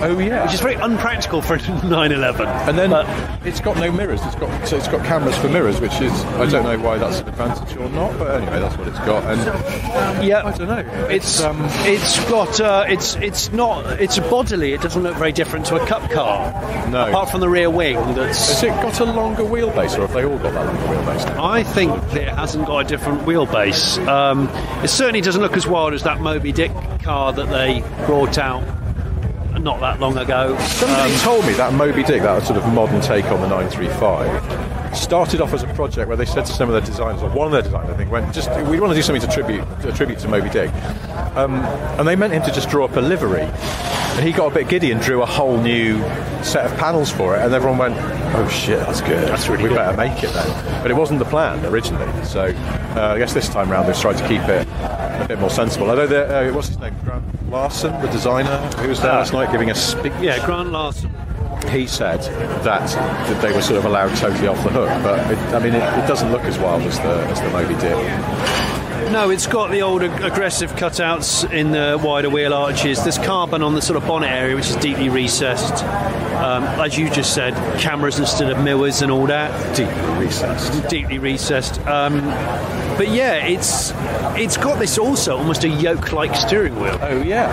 Oh yeah. which is very unpractical for a 911. And then But- it's got no mirrors. It's got so it's got cameras for mirrors, which is I don't know why that's an advantage or not, but anyway, that's what it's got. And Yeah, I don't know. It's um, it's got uh, it's it's not it's bodily. It doesn't look very different to a cup car. No. apart from the rear wing. That's has it got a longer wheelbase, or have they all got that longer wheelbase? now? I think it hasn't got a different wheelbase. Um, it certainly doesn't look as wild as that Moby Dick car that they brought out not that long ago. Somebody Um, told me that Moby Dick, that sort of modern take on the 935, started off as a project where they said to some of their designers, or one of their designers, I think, went, just we want to do something to tribute, a tribute to Moby Dick, um, and they meant him to just draw up a livery. And he got a bit giddy and drew a whole new set of panels for it, and everyone went, "Oh shit, that's good. That's really we good." better make it then." But it wasn't the plan originally, so uh, I guess this time round they've tried to keep it a bit more sensible. Although, the, uh, what's his name, Grant Larson, the designer, who was there Ah. last night giving a speech yeah, Grant Larson. he said that, that they were sort of allowed totally off the hook, but it, I mean, it, it doesn't look as wild as the as the Moby Dick. No, it's got the old aggressive cutouts in the wider wheel arches. There's carbon on the sort of bonnet area, which is deeply recessed. Um, as you just said, cameras instead of mirrors and all that. Deeply recessed. deeply recessed. Um, but yeah, it's it's got this also almost a yoke-like steering wheel Oh yeah.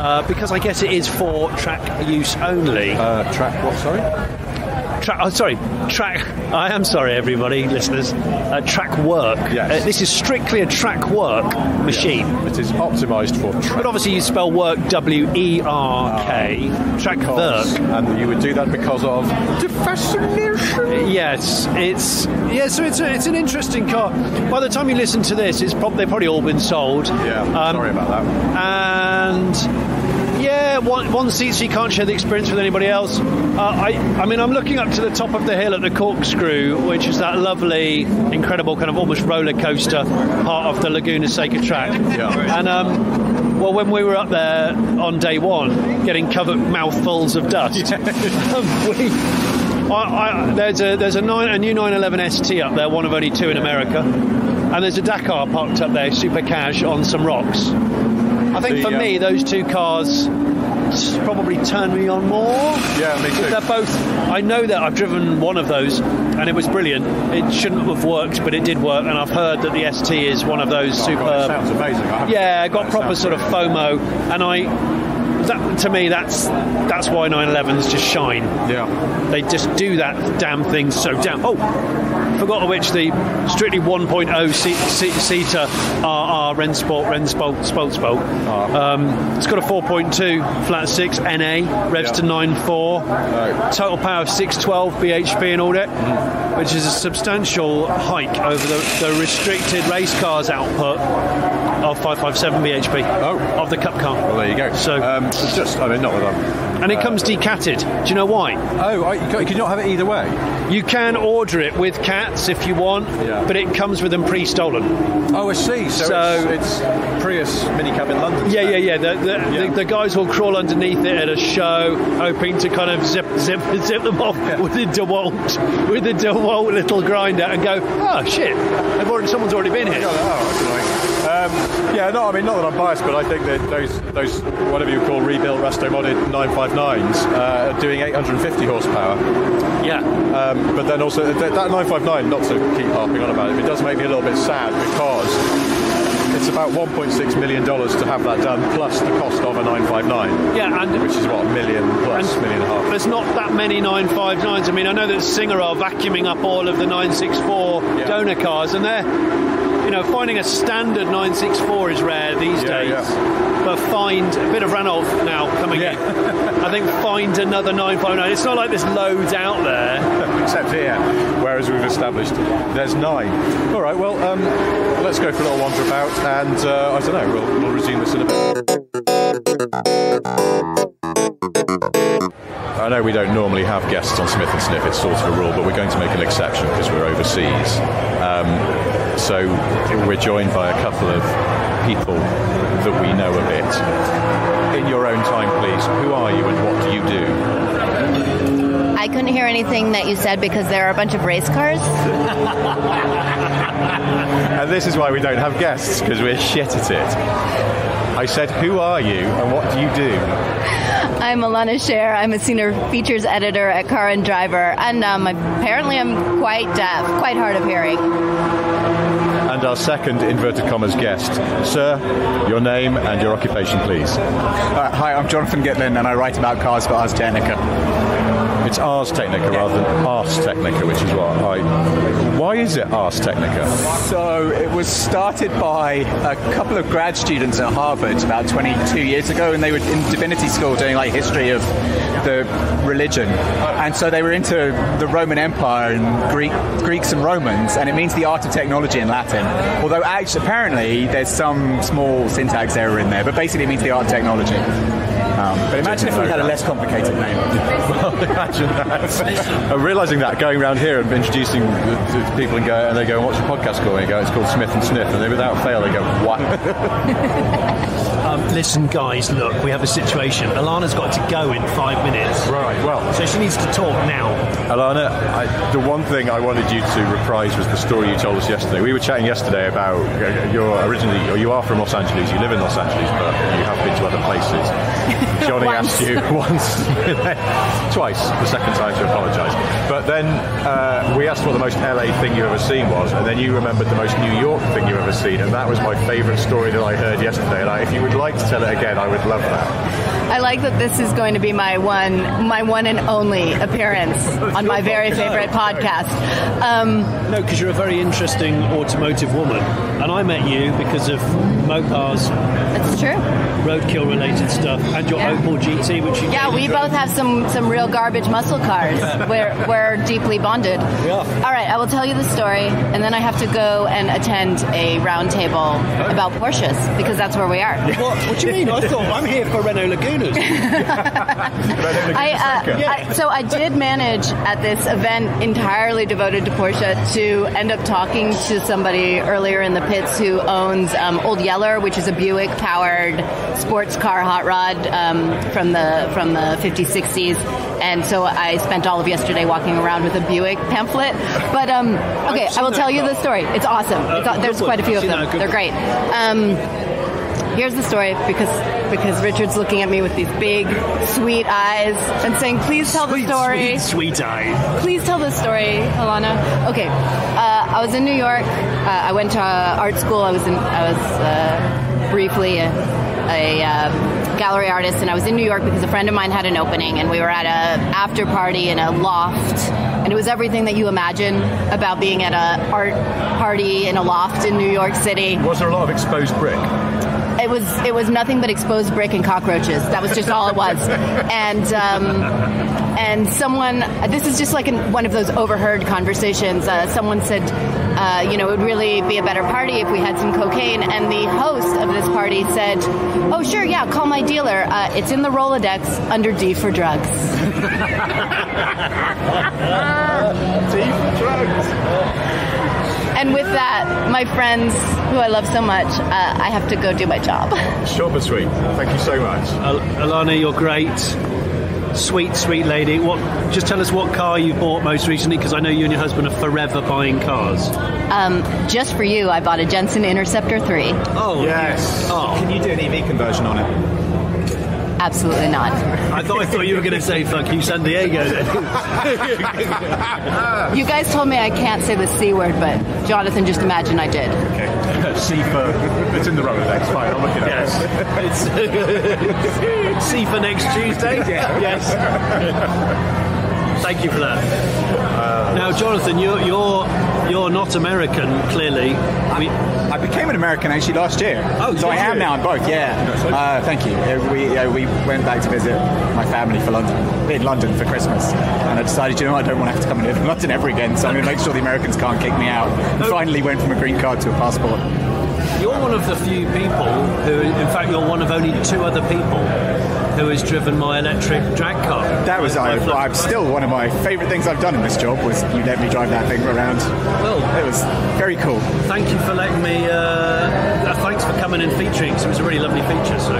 uh, because I guess it is for track use only. Uh, track what? Sorry. Track, oh, sorry, track. I am sorry, everybody, listeners. Uh, track work. Yes. Uh, this is strictly a track work machine. Yes. It is optimised for track. But obviously, you spell work W E R K. Track because- work. and you would do that because of the fascination. Yes, it's yeah. So it's a, it's an interesting car. By the time you listen to this, it's prob- they've probably all been sold. Yeah. Um, sorry about that. and one, one seat so you can't share the experience with anybody else. Uh, I, I mean, I'm looking up to the top of the hill at the Corkscrew, which is that lovely, incredible kind of almost roller coaster part of the Laguna Seca track. Yeah. And um, well, when we were up there on day one, getting covered mouthfuls of dust, we. I, I, there's a there's a, nine, a new 911 ST up there, one of only two in America, and there's a Dakar parked up there, super cash on some rocks. I think The, for um, me, those two cars s- probably turn me on more. Yeah, me too. They're both. I know that I've driven one of those, and it was brilliant. It shouldn't have worked, but it did work, and I've heard that the ST is one of those Oh, superb. God, sounds amazing. I Yeah, got proper sort of. FOMO, and I. That, to me, that's that's why 911s just shine. Yeah. They just do that damn thing so damn. Oh, forgot which the strictly 1.0 se- se- seater RR Rennsport Rennsport Spoltsbolt. Ah. Um, it's got a 4.2 flat six NA revs Yeah. to 9.4, Right. total power of 612 bhp and all that, Mm-hmm. which is a substantial hike over the, the restricted race cars output of 557 bhp Oh. of the Cup car. Well, there you go. So- um, it's just, I mean, not that I'm. And it comes decatted. Do you know why? Oh, I, you could not have it either way? You can order it with cats if you want, Yeah. but it comes with them pre-stolen. Oh, I see. So, So- it's, it's Prius minicab in London. Yeah, yeah, yeah. The, the, Yeah. The, the guys will crawl underneath it at a show, hoping to kind of zip zip zip them off with the DeWalt with the DeWalt little grinder and go, oh shit, already, someone's already been here. Oh. Um, yeah, no, I mean, not that I'm biased, but I think that those, those whatever you call rebuilt resto modded 959s uh, are doing 850 horsepower. Yeah, Um, but then also, that, that 959, not to keep harping on about it, it does make me a little bit sad because it's about $1.6 million to have that done, plus the cost of a 959, yeah, and which is what, a million plus, And million and a half. There's not that many 959s. I mean, I know that Singer are vacuuming up all of the 964 Yeah. donor cars, and they're, you know, finding a standard 964 is rare these Yeah, days. yeah. But find a bit of Ranulph now coming Yeah. in. I think find another 959. It's not like there's loads out there. Except here, whereas we've established there's nine. All right, well, um, let's go for a little wander about, and uh, I don't know, we'll, we'll resume this in a bit. I know we don't normally have guests on Smith and Sniff, it's sort of a rule, but we're going to make an exception because we're overseas. Um, so we're joined by a couple of people that we know a bit. In your own time, please, who are you and what do you do? I couldn't hear anything that you said because there are a bunch of race cars. And this is why we don't have guests, because we're shit at it. I said, Who are you and what do you do? I'm Elana Scherr. I'm a senior features editor at Car and Driver, and um, apparently I'm quite deaf, quite hard of hearing. And our second inverted commas guest. Sir, your name and your occupation, please. Uh, hi, I'm Jonathan Gitlin, and I write about cars for Ars Technica. It's Ars Technica rather than Ars Technica, which is what I. Why is it Ars Technica? So it was started by a couple of grad students at Harvard about 22 years ago, and they were in divinity school doing like history of the religion, and so they were into the Roman Empire and Greek, Greeks and Romans, and it means the art of technology in Latin. Although actually, apparently, there's some small syntax error in there, but basically it means the art of technology. But imagine if we had a less complicated name. Well, imagine that. I'm realising that going around here and introducing the, the people and go and they go, "What's your podcast called?" And go, "It's called Smith and Sniff," and they without fail they go, "What?" Um, listen, guys, look, we have a situation. Elana's got to go in five minutes. Right, well. So she needs to talk now. Elana, I, the one thing I wanted you to reprise was the story you told us yesterday. We were chatting yesterday about uh, you're originally, or you are from Los Angeles, you live in Los Angeles, but you have been to other places. Jonny asked you once, twice, the second time to apologise. But then uh, we asked what the most LA thing you ever seen was, and then you remembered the most New York thing you ever seen, and that was my favourite story that I heard yesterday. And I, if you would like to tell it again, I would love that. I like that this is going to be my one, my one and only appearance on my very favorite podcast. Um, No, because you're a very interesting automotive woman. And I met you because of Mopar's it's true. roadkill related stuff and your Yeah. Opel GT, which you Yeah, we both have some some real garbage muscle cars. We're we're deeply bonded. Yeah. All right, I will tell you the story, and then I have to go and attend a roundtable about Porsches because that's where we are. What, what do you mean? I thought I'm here for Renault Lagunas. I, uh, I, so I did manage at this event entirely devoted to Porsche to end up talking to somebody earlier in the pits who owns um, Old Yeller, which is a Buick powered sports car hot rod um, from the from the 50s 60s. And so I spent all of yesterday walking around with a Buick pamphlet. But um, okay, I will tell you the story. It's awesome. It's, Uh, there's quite a few of them. They're great. Um, Here's the story because because Richard's looking at me with these big, sweet eyes and saying, "Please tell Sweet, the story. Sweet, sweet eye. Please tell the story, Elana." Okay, uh, I was in New York. Uh, I went to art school. I was in. I was uh, briefly a, a uh, gallery artist, and I was in New York because a friend of mine had an opening, and we were at a after party in a loft. And it was everything that you imagine about being at a art party in a loft in New York City. Was there a lot of exposed brick? It was it was nothing but exposed brick and cockroaches. That was just all it was. And um, and someone this is just like in one of those overheard conversations. Uh, someone said, uh, you know, it would really be a better party if we had some cocaine. And the host of this party said, "Oh sure, yeah, call my dealer. Uh, it's in the Rolodex under D for drugs." And with that, my friends, who I love so much, uh, I have to go do my job. Short but sweet. Thank you so much. Al- Elana, you're great. Sweet, sweet lady. What? Just tell us what car you bought most recently, because I know you and your husband are forever buying cars. Um, just for you, I bought a Jensen Interceptor 3. Oh Yes. Oh, Can you do an EV conversion on it? Absolutely not. I thought I thought you were going to say "fuck you, San Diego." Then. You guys told me I can't say the C word, but Jonathan, just imagine I did. Okay. C for. It's in the Rolodex. Fine, I'll look it up. yes. It's see for next Tuesday. Yes. Thank you for that. Now, Jonathan, you're you're you're not American. Clearly, we, I became an American actually last year. Oh, so I am you? now in both. Yeah. Uh, thank you. Uh, we uh, we went back to visit my family for London in London for Christmas, and I decided, you know, I don't want to have to come and live in London ever again. So I'm going to make sure the Americans can't kick me out. And finally, went from a green card to a passport. you're one of the few people who, in fact, you're one of only two other people who has driven my electric drag car. That was I, My I'm still one of my favourite things I've done in this job was you let me drive that thing around. Well, It was very cool. thank you for letting me. Uh, uh, thanks for coming and featuring. 'cause it was a really lovely feature. So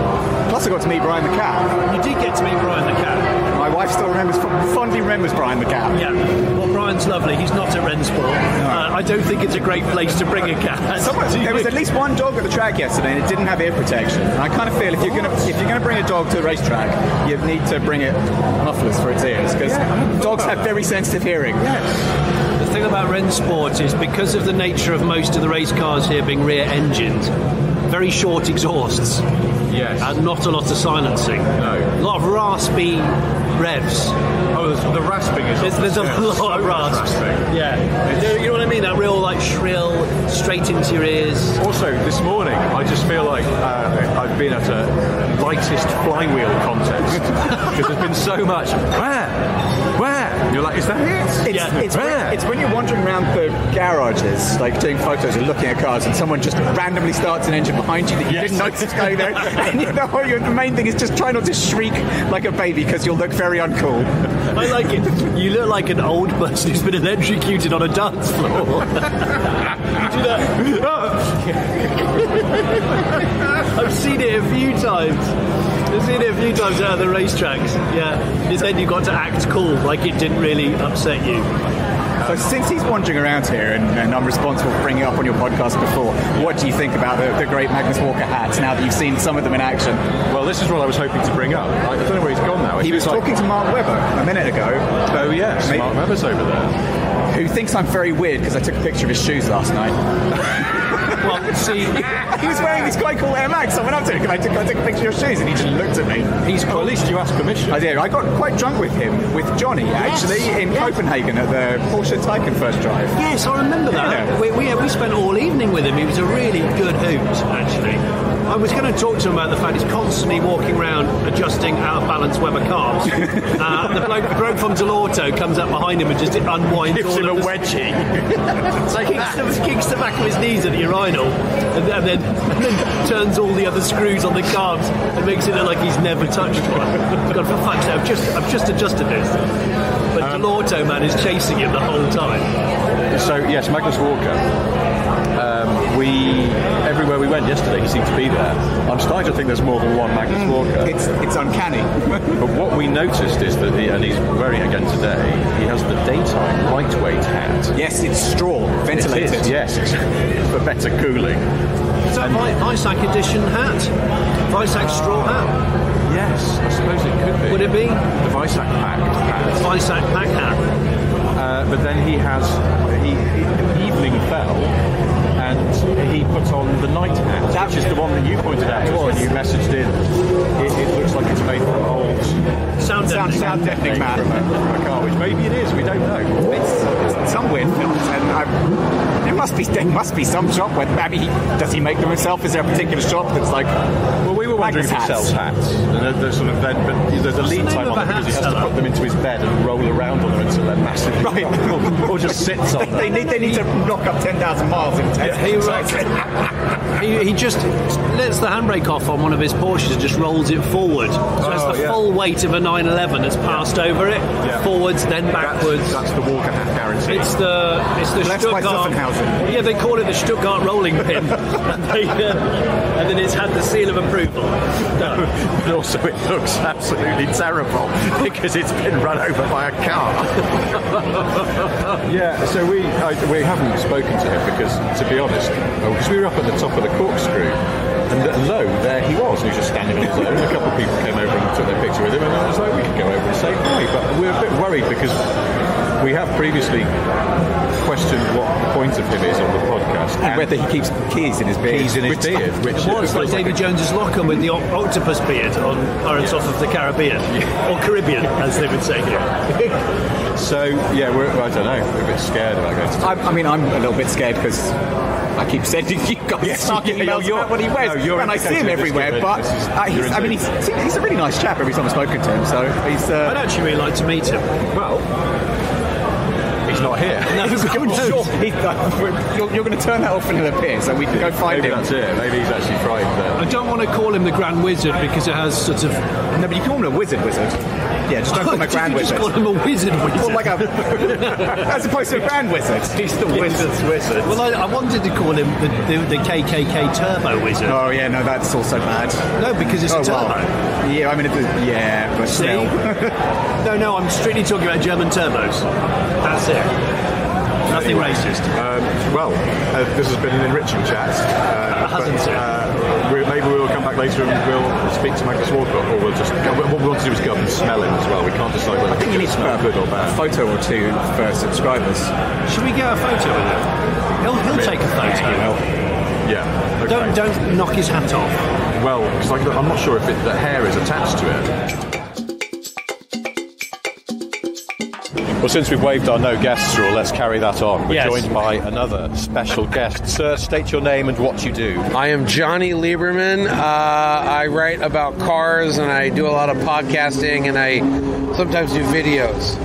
Plus, I got to meet Brian the cat. you did get to meet Brian the cat. I wife still remembers, fondly remembers Brian the cat. Yeah. Well, lovely. He's not at Rennsport. Uh, I don't think it's a great place to bring a cat. Someone, there was at least one dog at the track yesterday, and it didn't have ear protection. And I kind of feel if you're gonna if you're gonna bring a dog to the racetrack, you need to bring it mufflers for its ears because dogs have very sensitive hearing. The thing about Rennsport is because of the nature of most of the race cars here being rear engined, very short exhausts Yes. and not a lot of silencing. No. A lot of raspy revs. oh, the, the rasping is. There's, there's a yeah, lot of rasping. Yeah. You know, you know what I mean? That real like shrill, straight into your ears. Also, this morning, I just feel like uh, I've been at a lightest flywheel contest because there's been so much. Where? Where? And you're like, is that it? It's, Yeah. it's, Where? when, it's when you're wandering around the garages, like doing photos and looking at cars, and someone just randomly starts an engine behind you that you Yes. didn't notice was going there. and you know, you the main thing is just try not to shriek like a baby because you'll look very uncool. I like it. You look like an old person who's been electrocuted on a dance floor. you do that. I've seen it a few times. I've seen it a few times out of the racetracks. Yeah. And then you got to act cool, like it didn't really upset you. So since he's wandering around here, and, and I'm responsible for bringing it up on your podcast before, what do you think about the, the great Magnus Walker hats now that you've seen some of them in action? Well, this is what I was hoping to bring up. I don't know where he's gone now. It He was like- talking to Mark Webber a minute ago, Oh yes, Mate. Mark Webber's over there. who thinks I'm very weird because I took a picture of his shoes last night. Well, see, he was wearing these quite cool Air Max. I went up to him and I took, I took a picture of your shoes, and he just looked at me. He's well, at least you asked permission. I did. I got quite drunk with him, with Johnny, actually, in Copenhagen at the Porsche Taycan first drive. yes, I remember that. Yeah. We, we, we spent all evening with him. He was a really good hoot, actually. I was going to talk to him about the fact he's constantly walking around adjusting out of balance Weber cars. uh, the bloke, bloke from Dell'Orto comes up behind him and just unwinds Gives all him of a wedgie. So he kicks the, kicks the back of his knees at the urinal and, then- and, then, and then turns all the other screws on the carbs and makes it look like he's never touched one. God, for fuck's sake, I've just, I've just adjusted this. But Dell'Orto, man, is chasing him the whole time. So yes, Magnus Walker. Um, we everywhere we went yesterday, he seemed to be there. I'm starting to think there's more than one Magnus Walker. It's it's uncanny. But what we noticed is that, he, and he's wearing it again today, he has the daytime lightweight hat. yes, it's straw, ventilated. is, yes, it's, it's for better cooling. Is that Vi- Weissach edition hat? Weissach straw hat? Yes, I suppose it could be. Would it be? The Weissach pack hat. Weissach pack hat. Uh, but then he has, he, he, evening fell, and he put on the night hat, which is the one that you pointed out to us when you messaged in. It, it looks like it's made from old Sound Sound, sound deafening from a, man. from a car, which maybe it is, we don't know. It's, it's some weird films, and I, there must be there must be some shop where maybe he, does he make them himself? Is there a particular shop that's like? Well, we were wondering if he sells hats. hats. And they're, they're sort of then, but there's a What's lead the time on them because he has to put them into his bed and roll around on them until they're massive. Right. or, or just sits on them. They need they need to knock up ten thousand miles in ten. he seconds. He, he just lets the handbrake off on one of his Porsches and just rolls it forward. So it's Oh, the yeah. full weight of a 911 that's passed over it, Yeah. forwards, then That's, backwards. that's the Walker hat guarantee. It's the it's the Blessed by Stuttgart. Zuffenhausen. Yeah, they call it the Stuttgart rolling pin, and, they, uh, and then it's had the seal of approval. No. But also, it looks absolutely terrible because it's been run over by a car. yeah, so we I, we haven't spoken to him because, to be honest, because we were up at the top of the corkscrew, and, th- lo, there he was. He was just standing on his own. A couple of people came over and took their picture with him, and I was like, we could go over and say hi. But we're a bit worried because we have previously questioned what the point of him is on the podcast, And whether he keeps keys in his beard. keys in his Which- beard, which Well, it's like feels David Jones's locker with the o- octopus beard on Pirates off of the Caribbean, or Caribbean, as they would say here. So yeah, we're, I don't know. We're a bit scared about going to. I, I mean, I'm a little bit scared because I keep sending you guys Yes, snarky yeah, emails you're- about what he wears, no, and I see him everywhere. is- But is- uh, he's, I mean, he's, he's a really nice chap every time I've spoken to him. So he's. I'd Uh, actually really like to meet him. Well, he's not here. No, sure, he's, we're- you're, you're going to turn that off into the pier, so we can go find Maybe him. that's it. Maybe he's actually frightened. I don't want to call him the Grand Wizard because it has sort of No, but you call him a wizard wizard. Yeah, just don't call him a grand wizard. just call him a wizard wizard. Well, like a, as opposed to a grand wizard. He's the wizard's wizard. Well, I, I wanted to call him the, the, the KKK Turbo Wizard. Oh yeah, no, that's also bad. No, because it's Oh a turbo. well. Yeah, I mean, if it, yeah, but See? still. no, no, I'm strictly talking about German turbos. That's it. Nothing racist. Um, well, uh, this has been an enriching chat. Uh, Hasn't but. Uh, we, maybe we'll come back later and we'll speak to Magnus Walcott, or we'll just go, what we want to do is go up and smell him as well. We can't decide whether I think you need to smell good or a bad. photo or two for subscribers. Should we get a photo with him? He'll, he'll take a photo. Yeah. Okay. Don't don't knock his hat off. Well, because I'm not sure if it, the hair is attached to it. Well, since we've waived our no guests rule, let's carry that on. We're Yes. joined by another special guest. Sir, state your name and what you do. I am Jonny Lieberman. Uh, I write about cars and I do a lot of podcasting and I sometimes do videos.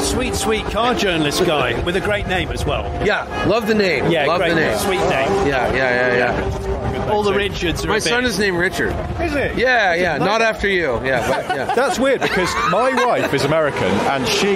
Sweet, sweet car journalist guy with a great name as well. Yeah, love the name. Yeah, love great the name. sweet name. Yeah, yeah, yeah, yeah. All the Richards are My son is named Richard. Is it? Yeah, yeah, not after you. Yeah, but yeah. That's weird because my wife is American and she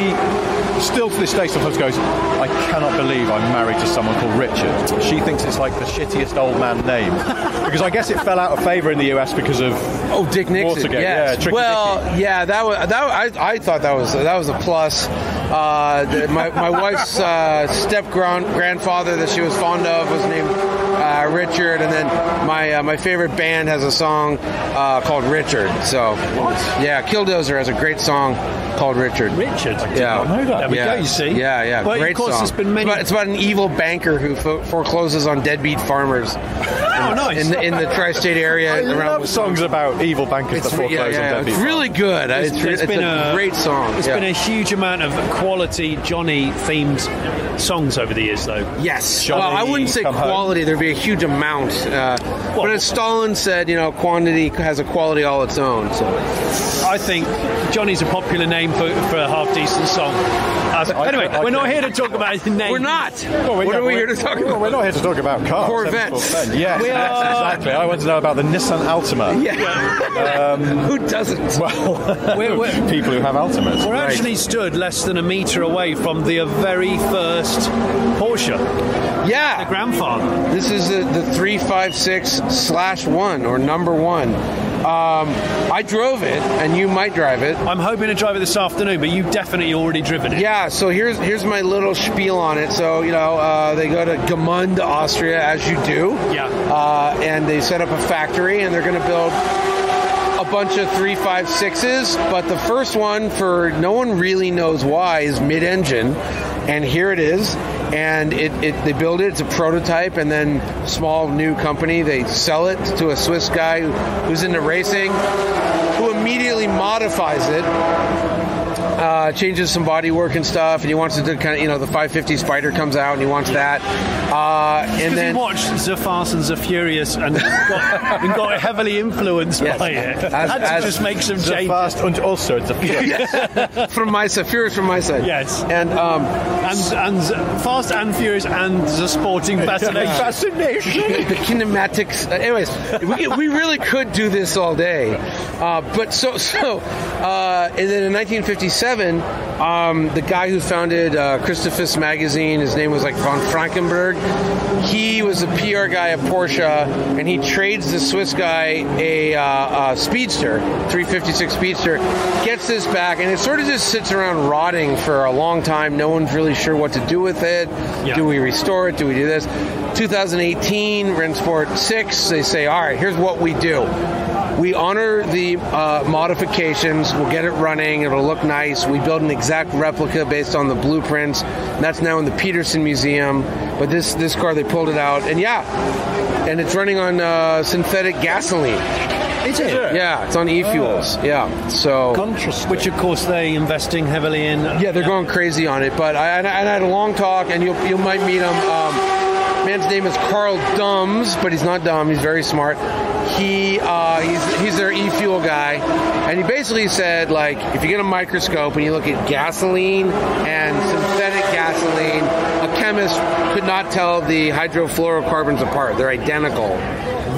still to this day sometimes goes, I cannot believe I'm married to someone called Richard. She thinks it's like the shittiest old man name. because I guess it fell out of favour in the US because of Oh, Dick Nixon. Watergate, yes. yeah, Tricky well, Dicky. yeah, that was that. I, I thought that was that was a plus. Uh, my my wife's uh, step grand, grandfather that she was fond of was named uh, Richard, and then my uh, my favorite band has a song uh, called Richard. So yeah, Killdozer has a great song called Richard. Richard. Yeah, There we yeah. go. You see. Yeah, yeah, Well, great of course, song. there's been many. It's about, it's about an evil banker who fo- forecloses on deadbeat farmers oh, nice. in the in the tri-state area I around. love songs about evil bankers that foreclose yeah, yeah, on deadbeat It's really good. It's re- it's been a, a- great song. Yeah. been a huge amount of quality Johnny themed songs over the years, though. Yes. Johnny, well, I wouldn't say come home. quality. There'd be a huge amount. Uh, but as Stalin said, you know, quantity has a quality all its own. So I think Johnny's a popular name for, for a half decent song. Uh, anyway, I- we're not here to talk about his name. we're not. Well, what yeah, are we here to talk well, about? We're not here to talk about cars. Corvettes. 74 Yes, We are- exactly. I want to know about the Nissan Altima. Yeah. Who doesn't? Well, We're- we're- people who have Altimas. We're actually stood less than a metre away from the very first Porsche, yeah. The grandfather. This is the, the 356 slash one or number one. Um, I drove it, and you might drive it. I'm hoping to drive it this afternoon, but you've definitely already driven it. Yeah, so here's here's my little spiel on it. So you know, uh, they go to Gmünd, Austria, as you do. Yeah. Uh, and they set up a factory, and they're going to build a bunch of three five sixes. But the first one, for no one really knows why, is mid-engine, and here it is. And it, it they build it. It's a prototype, and then small new company they sell it to a Swiss guy who, who's into racing, who immediately modifies it uh, changes some body work and stuff, and he wants to do kind of, you know, the 550 Spider comes out, and he wants that. Uh, and then he watched The Fast and the Furious and got, and got heavily influenced Yes. by it. As- Had to as- just make some The changes. fast and also it's a from my side, Furious from my side. Yes. And um, And, and Fast and Furious and the Sporting Fascination. fascination. the kinematics. Uh, anyways, we, we really could do this all day. Uh, but so so, uh, and then in 1957, um, the guy who founded uh, Christophorus magazine, his name was like von Frankenberg. He was a PR guy at Porsche, and he trades the Swiss guy a, uh, a Speedster, 356 Speedster. Gets this back, and it sort of just sits around rotting for a long time. No one's really sure what to do with it. Yeah. Do we restore it? Do we do this? 2018, Rennsport 6, they say, all right, here's what we do. We honor the uh, modifications. We'll get it running. It'll look nice. We build an exact replica based on the blueprints. That's now in the Petersen Museum. But this this car, they pulled it out, and yeah, and it's running on uh, synthetic gasoline. Is it? Yeah, it's on e-fuels. Yeah, so Which, of course, they're investing heavily in. yeah, they're going crazy on it. But I, and I had a long talk, and you you might meet them. Um, man's name is Karl Dums, but he's not dumb. He's very smart. He uh, he's he's their e-fuel guy, and he basically said like if you get a microscope and you look at gasoline and synthetic gasoline, a chemist could not tell the hydrofluorocarbons apart. They're identical.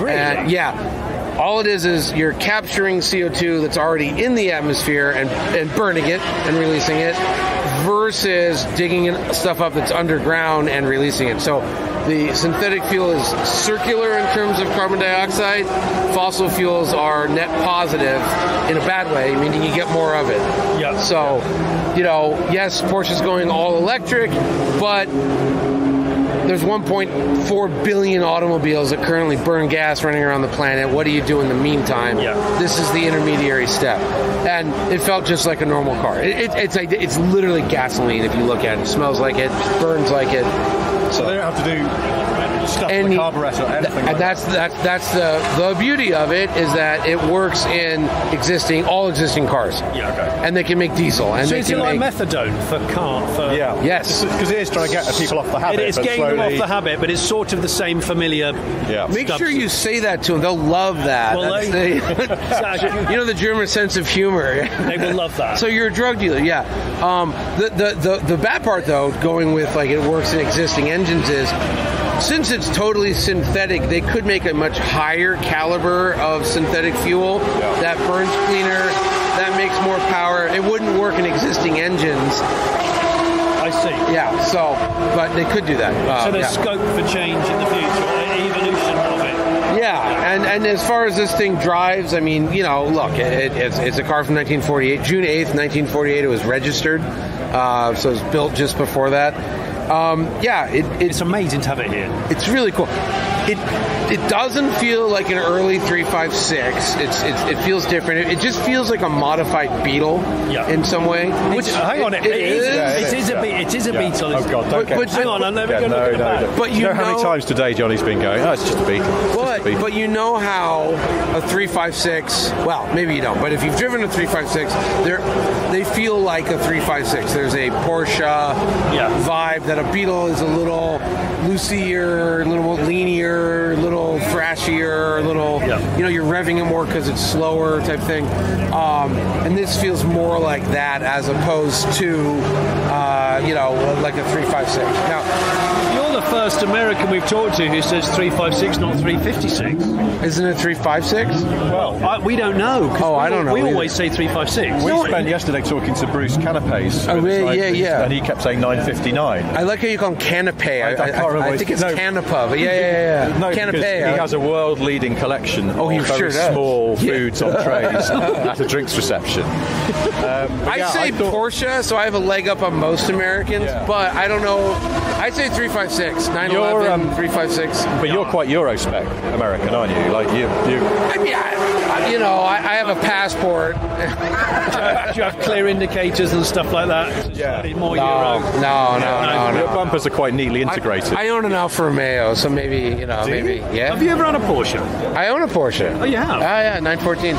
Really? And, yeah. all it is is you're capturing CO2 that's already in the atmosphere and, and burning it and releasing it versus digging stuff up that's underground and releasing it. So the synthetic fuel is circular in terms of carbon dioxide. Fossil fuels are net positive in a bad way, meaning you get more of it. Yeah. So, you know, yes, Porsche's going all electric, but there's 1.4 billion automobiles that currently burn gas running around the planet. What do you do in the meantime? Yeah. This is the intermediary step, and it felt just like a normal car. It, it, it's like, it's literally gasoline if you look at it. It smells like it, burns like it. So they don't have to do stuff with Any- the carburetor or anything. like and that's that's that's the the beauty of it is that it works in existing all existing cars. Yeah, okay. And they can make diesel. And So they is it can like make, methadone for car? For. Yeah. Yes. Because it is trying to get people off the habit. It is but getting them off the habit, but it's sort of the same familiar. Yeah. Make sure you say that to them. They'll love that. Will That's they? the- you know the German sense of humor. They will love that. So you're a drug dealer, yeah. Um, the, the the the bad part though, going with like it works in existing engines is. Since it's totally synthetic, they could make a much higher caliber of synthetic fuel that burns cleaner, that makes more power. It wouldn't work in existing engines. I see. Yeah, so, but they could do that. Uh, So there's yeah. scope for change in the future, evolution of it. Yeah, and, and as far as this thing drives, I mean, you know, look, it, it's, it's a car from 1948. June 8th, 1948, it was registered. Uh, so it was built just before that. Um, yeah, it, It's amazing to have it here. it's really cool. It it doesn't feel like an early 356. It's, it's it feels different. It, it just feels like a modified Beetle Yeah. in some way. Which, hang on, it, it is, Yeah, it it is, is a yeah. it is a Yeah. Beetle. Oh God! Don't But- get but- Hang on, I'm never Yeah, going to no, look at no, that. no. But you know, how many times today Johnny's been going? Oh, it's just a beetle. It's just a But, beetle. but you know how a 356, well, maybe you don't, but if you've driven a 356, they're, they feel like a 356. There's a Porsche Yeah. vibe that a Beetle is a little loosier, a little more leanier, a little thrashier, a little, Yeah. you know, you're revving it more because it's slower type thing. Um, and this feels more like that as opposed to, uh, you know, like a 356. Now, first American we've talked to who says 356, not 356. isn't it 356? Well, I, we don't know. Oh, I don't know We either. always say 356. We spent yesterday talking to Bruce Canapes. Oh, yeah, yeah, yeah. And he kept saying 959. I like how you call him canapé. I, I- I can't I, remember I think it's it's- no. canapa, but yeah, yeah, yeah. yeah. No, because canapé. he has a world-leading collection Oh, he of sure very does. small Yeah. foods on trays at a drinks reception. Um, I yeah, say thought- Porsche, so I have a leg up on most Americans, Yeah. but I don't know. I'd say 356, 911, You're, um, 356. But you're quite Euro spec American, aren't you? Like you, you. I mean, I, I- you know, I, I have a passport. Do you have clear indicators and stuff like that? Yeah. More No, Euro. no, no, no, Your no. bumpers are quite neatly integrated. I, I own an Alfa Romeo, so maybe, you know, maybe, yeah. Have you ever owned a Porsche? I own a Porsche. Oh, you have? Ah, yeah, 914.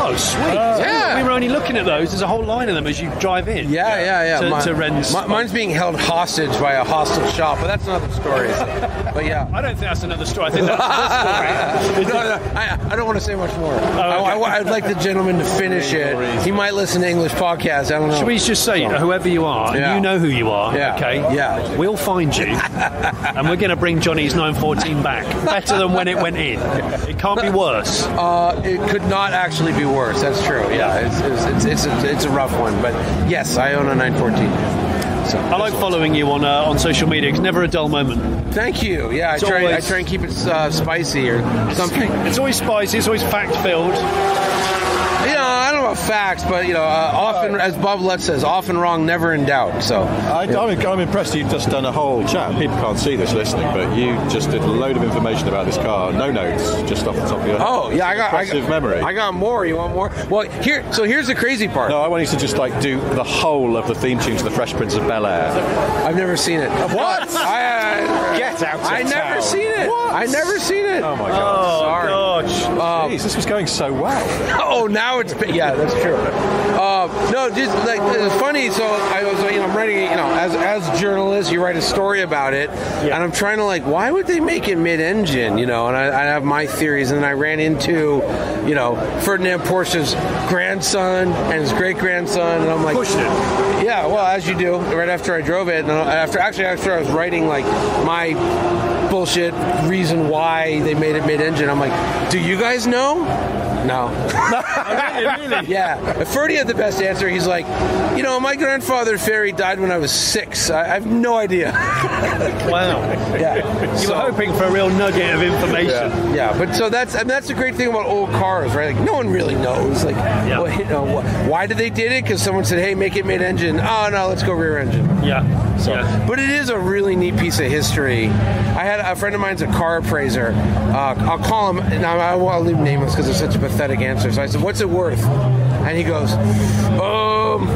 Oh, sweet. yeah. We were only looking at those. There's a whole line of them as you drive in. Yeah, yeah, yeah. To, Mine- to Ren's. mi- mine's being held hostage by a hostile shop, but that's another story. but yeah. I don't think that's another story. I think that's the story. no, no, I, I don't want to say much more. Oh, I, would like the gentleman to finish it. He might listen to English podcasts. I don't know. Should we just say, whoever you are, Yeah. you know who you are, Yeah. okay? Yeah. We'll find you, and we're going to bring Johnny's 914 back. Better than when it went in. It can't be worse. Uh, it could not actually be worse. That's true. Yeah, it's it's, it's, it's, a, it's a rough one, but yes, I own a 914. So I like following you on uh, on social media. It's never a dull moment. Thank you. Yeah, I try. always- I try and keep it uh, spicy or something. It's always spicy. It's always fact filled. I don't know about facts, but you know, uh, often, as Bob Lutz says, often wrong, never in doubt. So I, I'm, I'm impressed you've just done a whole chat. People can't see this listening, but you just did a load of information about this car. No notes, just off the top of your head. Oh yeah, I got I got, memory. I got more. You want more? Well, here. So here's the crazy part. no, I want you to just like do the whole of the theme tune to the Fresh Prince of Bel Air. I've never seen it. What? I, I, Get out of I never town. seen it. What? I never seen it. Oh my god! Sorry. gosh. Um, Jeez, this was going so well. oh, now it's yeah, that's true. Uh, no, just like it's funny. So I was, you know, I'm writing, you know, as as journalist, you write a story about it, and I'm trying to like, why would they make it mid-engine, you know? And I, I have my theories, and then I ran into, you know, Ferdinand Porsche's grandson and his great grandson, and I'm like, Pushed it. yeah, well, as you do, right after I drove it, and after actually after I was writing like my bullshit reason why they made it mid-engine, I'm like, do you guys know? No. yeah. Ferdy had the best answer. He's like, you know, my grandfather Ferry died when I was six. I, I have no idea. Wow. yeah. You So- were hoping for a real nugget of information. yeah, yeah. but so that's and that's the great thing about old cars, right? Like no one really knows. Like, what, you know, wh- why did they did it? Because someone said, "Hey, make it mid-engine." Oh no, let's go rear engine. Yeah. So, yeah. but it is a really neat piece of history. I had a friend of mine's a car appraiser. Uh, I'll call him. Now I won't leave nameless because it's such a pathetic answer. So I said, "What's it worth?" And he goes, "Um."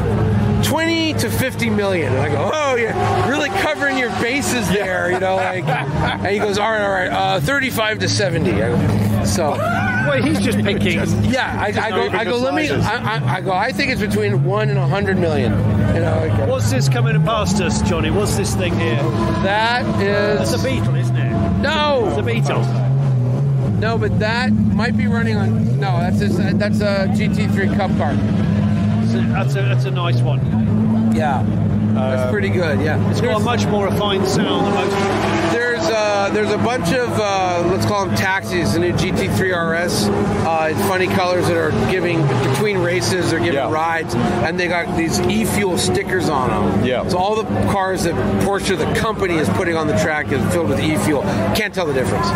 20 to 50 million. And I go, oh, yeah, really covering your bases there, you know, like. And he goes, all right, all right, uh, 35 to 70. I go, so, Well, he's just picking. yeah, I, I go, I go, let me. I, I, I go, I think it's between 1 and a 100 million. You know, like, What's this coming past us, Johnny? What's this thing here? that is. That's a Beetle, isn't it? No, It's a Beetle. No, but that might be running on. No, that's a, that's a GT3 Cup car. It's a- That's a, that's a nice one. Yeah, that's pretty good. Yeah, It's got a much more refined sound. There's uh, there's a bunch of uh, let's call them taxis. The new GT3 RS, uh, funny colors that are giving between races. They're giving Yeah. rides, and they got these e-fuel stickers on them. Yeah. So all the cars that Porsche, the company, is putting on the track is filled with e-fuel. Can't tell the difference.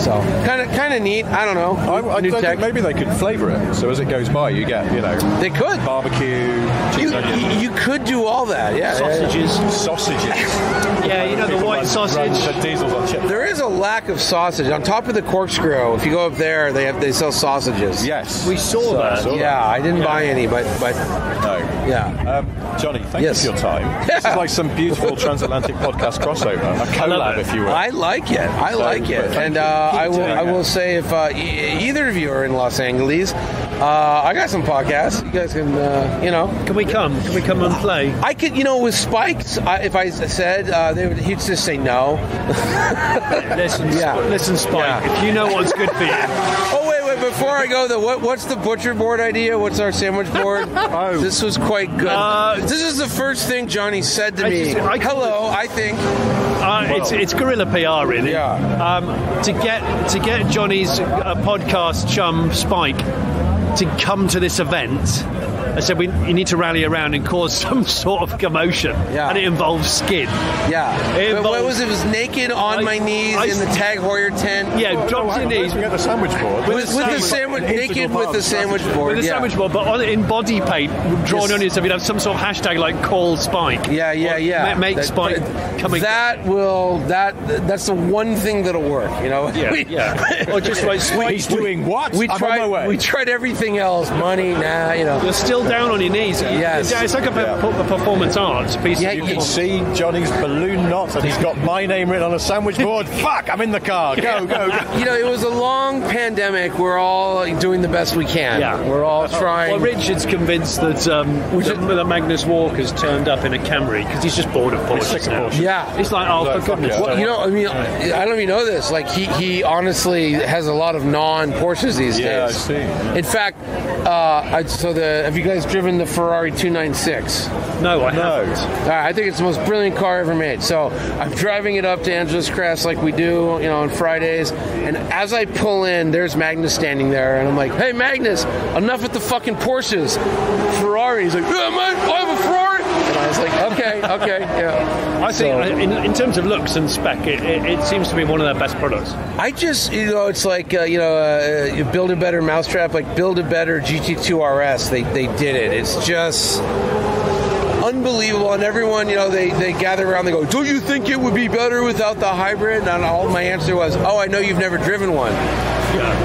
So kind of kind of neat. I don't know. I, I new don't tech. maybe they could flavour it. So as it goes by, you get you know they could. barbecue, You, you could do all that. Yeah. yeah, yeah. Sausages. sausages. Yeah, you know the white run- sausage. run the diesels on chips. There is a lack of sausage on top of the corkscrew. If you go up there, they have they sell sausages. Yes, We saw that. saw Yeah, I didn't buy any, but but No. yeah. Um, Johnny, thank Yes. you for your time. This is like some beautiful transatlantic podcast crossover, a collab, it. if you will. I like it. I like it, and uh, Keep I will. I will say if uh, e- either of you are in Los Angeles, uh, I got some podcasts. You guys can, uh, you know, Can we come? Can we come and play? I could, you know, with Spikes, I, if I said, uh, they would, he'd just say no. Listen, Yeah. Listen, Spike. Yeah. If you know what's good for you, Oh wait, wait! Before I go, though, what, what's the butcher board idea? What's our sandwich board? Oh. This was quite good. Uh, this is the first thing Johnny said to I me. just- I- Hello, I think. uh, it's it's guerrilla PR, really. Yeah. Um, to get to get Johnny's uh, podcast chum Spike to come to this event. I said we you need to rally around and cause some sort of commotion, Yeah. and it involves skin. Yeah. It But what was it? It was naked on I- my knees I- in the Tag Heuer tent. Yeah, drop Oh, to your knees don't forget the sandwich board. With, with the sandwich, naked with the sandwich board. with a yeah. sandwich board, but on, in body paint drawn Yes. on it, so we'd have some sort of hashtag like call Spike. Yeah, yeah, Or yeah. ma- Make That- Spike that- come and That will that that's the one thing that'll work. You know. Yeah, We- yeah. Or just like Spike. He's doing what? We I'm tried. on my way. We tried everything else. Money, nah. You know. You're still down on your knees. Yes. Yeah, it's like a, pe- a performance arts piece. Yeah, of You you- can see Johnny's balloon knot, and he's got my name written on a sandwich board. Fuck! I'm in the car. Go, go, go. You know, it was a long pandemic. We're all doing the best we can. Yeah. We're all trying. Well, Richard's convinced that, um, that, that Magnus Walker's turned up in a Camry because he's just bored of Porsches now. Yeah. He's like, oh, No, for fuck goodness yeah. Well, you know, I mean, I don't even know this. Like, he, he honestly has a lot of non Porsches these Yeah, I days. see. In fact, uh, I, so the have you guys driven the Ferrari 296? No, I No. haven't. All right, I think it's the most brilliant car ever made. So I'm driving it up to Angeles Crest like we do, you know, on Fridays. And as I pull in, there's Magnus standing there, and I'm like, "Hey, Magnus, enough with the fucking Porsches, Ferrari." He's like, "Yeah, man, I have a Ferrari." Was like, "Okay, okay, yeah." I think So- in, in terms of looks and spec, it, it, it seems to be one of their best products. I just, you know, it's like, uh, you know, uh, you build a better mousetrap, like build a better GT2 RS. They, they did it. It's just unbelievable. And everyone, you know, they, they gather around, they go, Do you think it would be better without the hybrid? And all my answer was, Oh, I know you've never driven one.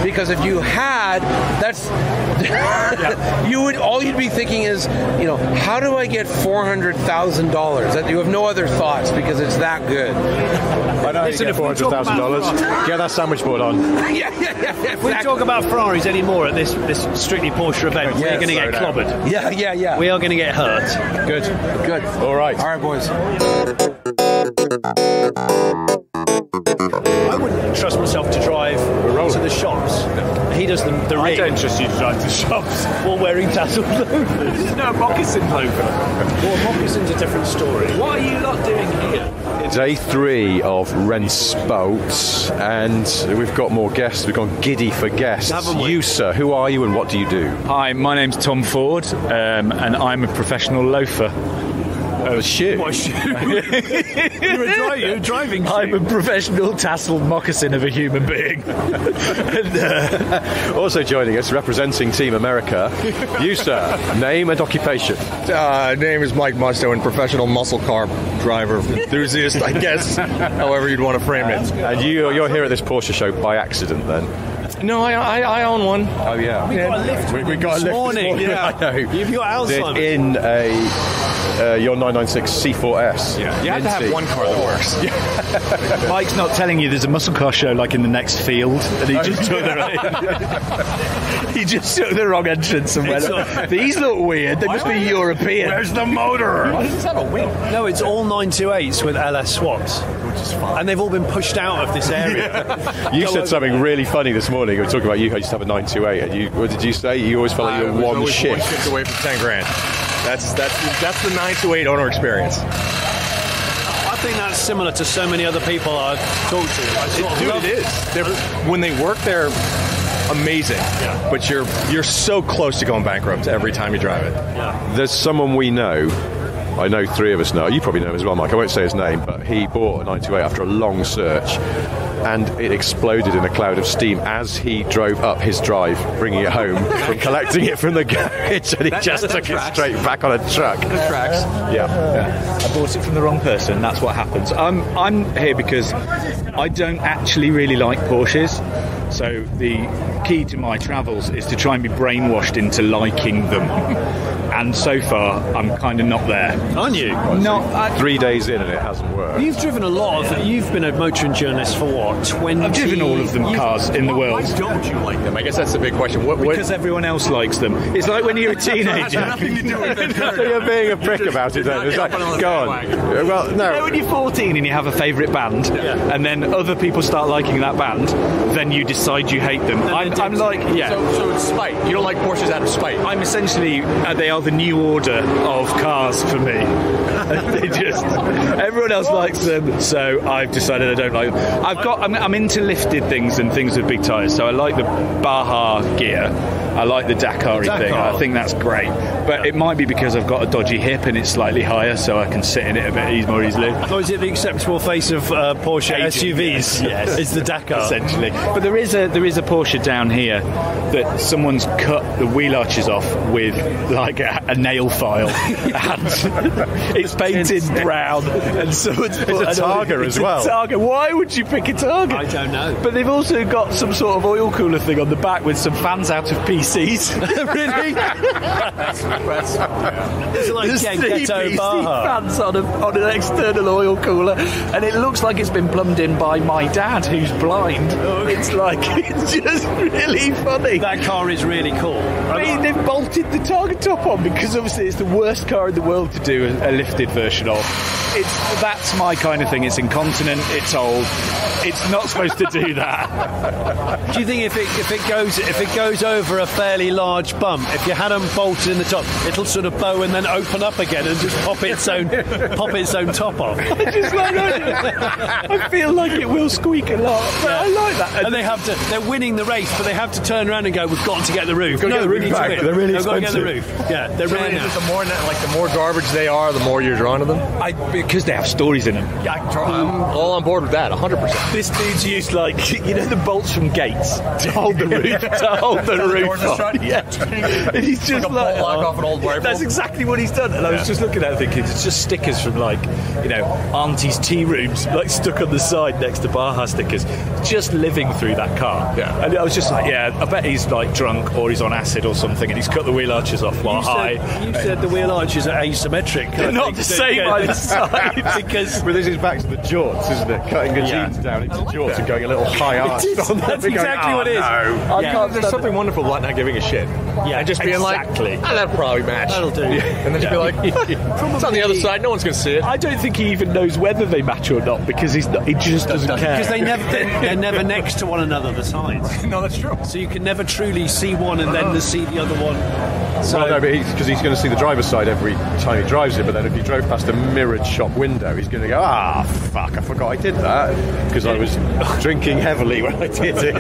Because if you had, that's you would all you'd be thinking is, you know, how do I get four hundred thousand dollars? That you have no other thoughts because it's that good. I know Listen, you if get $400,000. Get that sandwich board on. yeah, yeah, yeah. If we talk about Ferraris anymore at this, this strictly Porsche event, we're going to get down. clobbered. Yeah, yeah, yeah. We are going to get hurt. good, good. All right. All right, boys. I wouldn't trust myself to drive to the shops. He does the, the I rig. don't trust you to drive to shops. Or wearing tasselled loafers. No, moccasin loafer. Well, moccasins a different story. What are you lot doing here? Day three of Rents Boats, and we've got more guests. We've gone giddy for guests. Haven't we? You, sir, who are you and what do you do? Hi, my name's Tom Ford, um, and I'm a professional loafer. Oh, shit. What shoe? you're, a dri- you're a driving shoe. I'm a professional tasseled moccasin of a human being. and, uh, Also joining us, representing Team America, you, sir, name and occupation. Uh, name is Mike Musto, and professional muscle car driver enthusiast, I guess, however you'd want to frame it. And you, you're here at this Porsche show by accident, then? No, I, I, I own one. Oh, yeah. We got a lift We- we got a this lift this morning. morning. Yeah. I know. You've got Did Alzheimer's. in a uh, your 996 C4S. Yeah, You have to have one car that works. Mike's not telling you there's a muscle car show like in the next field, and he just took the he just took the wrong entrance and went. It's all- These look weird. They must be European. Where's the motor? No, it's all 928s with LS swaps. Which is fine. And they've all been pushed out of this area. You Go said over something really funny this morning. We were talking about you. I used to have a 928. And you, what did you say? You always felt like you I were one always shift. One shift away from ten grand. That's that's that's the 928 owner experience. Think that's similar to so many other people I've talked to. I sort of Dude, love- it is. They're, when they work, they're amazing. Yeah. But you're you're so close to going bankrupt every time you drive it. Yeah. There's someone we know. I know three of us know. You probably know him as well, Mike. I won't say his name, but he bought a 928 after a long search, and it exploded in a cloud of steam as he drove up his drive, bringing it home and collecting it from the garage, and he just took it straight back on a truck. Tracks. Yeah. I bought it from the wrong person. That's what happens. I'm I'm here because I don't actually really like Porsches. So the key to my travels is to try and be brainwashed into liking them. And so far, I'm kind of not there. Aren't you? Not. I, Three days in and it hasn't worked. You've driven a lot of. You've been a motoring journalist for what? Twenty. I've driven all of them cars in the world Why Don't you like them? I guess that's the big question. What, what because everyone else likes them. It's like when you're a teenager. nothing to do with it. so you're being a prick about it then. It's like, go on. Well, You know, no. when you're 14 and you have a favourite band, and then other people start liking that band, then you decide you hate them. I'm, I'm like, yeah. So, so it's spite. You don't like Porsches out of spite. I'm essentially, uh, they are the new order of cars for me. they just, everyone else likes them, so I've decided I don't like them. I've got, I'm, I'm into lifted things and things with big tyres, so I like the Baja gear. I like the Dakar thing. I think that's great. But it might be because I've got a dodgy hip and it's slightly higher, so I can sit in it a bit more easily. Or is it the acceptable face of uh, Porsche SUVs? Yes. It's the Dakar. essentially. But there is a there is a Porsche down here that someone's cut the wheel arches off with like a, a nail file, and it's painted brown, and someone's put a an Targa as it's a well. Targa. Why would you pick a Targa? I don't know. But they've also got some sort of oil cooler thing on the back with some fans out of PCs. really? It's like There's Ken three Ghetto PC Baja. fans on, a, on an external oil cooler, and it looks like it's been plumbed in by my dad, who's blind. Oh, it's like it's just really funny. That car is really cool. I mean, they've bolted the Targa top on because obviously it's the worst car in the world to do a, a lifted version of. It's that's my kind of thing. It's incontinent. It's old. It's not supposed to do that. Do you think if it if it goes if it goes over a fairly large bump, if you had them bolted in the top, it'll sort of bow and then open up again and just pop its own pop its own top off? I just like I, I feel like it will squeak a lot, but I like that. And they have to they're winning the race, but they have to turn around and go, We've got to get the roof. Gotta no, get the we've need fact, to win. they're really They've got to get the expensive. roof. Yeah, they're So rare is now. the more like the more garbage they are, the more you're drawn to them. I, because they have stories in them. I'm all on board with that, 100. percent This dude's used like you know the bolts from gates to hold the roof to hold the roof doors are on. Yeah, and he's just Like a bolt lock oh. Uh, off an old rifle? That's exactly what he's done. And I was just looking at it thinking it's just stickers from like you know auntie's tea rooms like stuck on the side next to Baja stickers, just living through that car. Yeah. and I was just like, yeah, I bet he's like drunk or he's on acid or something, and he's cut the wheel arches off while You high. said, you said the wheel arches are asymmetric. They're not think the same yeah, either side because But this is back to the jorts, isn't it? Cutting the Yeah. jeans down into jorts and going a little high arch. on them That's and going, exactly "Oh, what it is." No. Yeah. Can't- There's something wonderful about not giving a shit. Yeah, and just being exactly. like, ah, that'll probably match. That'll do. Yeah. And then just be like, it's on the other side. No one's going to see it. I don't think he even knows whether they match or not because he's not, he just doesn't care. Because they never, they're, they're never next to one another, the sides. no, that's true. So you can never truly see one and then see the other one. So Well, no, but because he's, going to see the driver's side every time he drives it. But then if he drove past a mirrored shop window, he's going to go, ah, fuck, I forgot I did that because I was drinking heavily when I did it.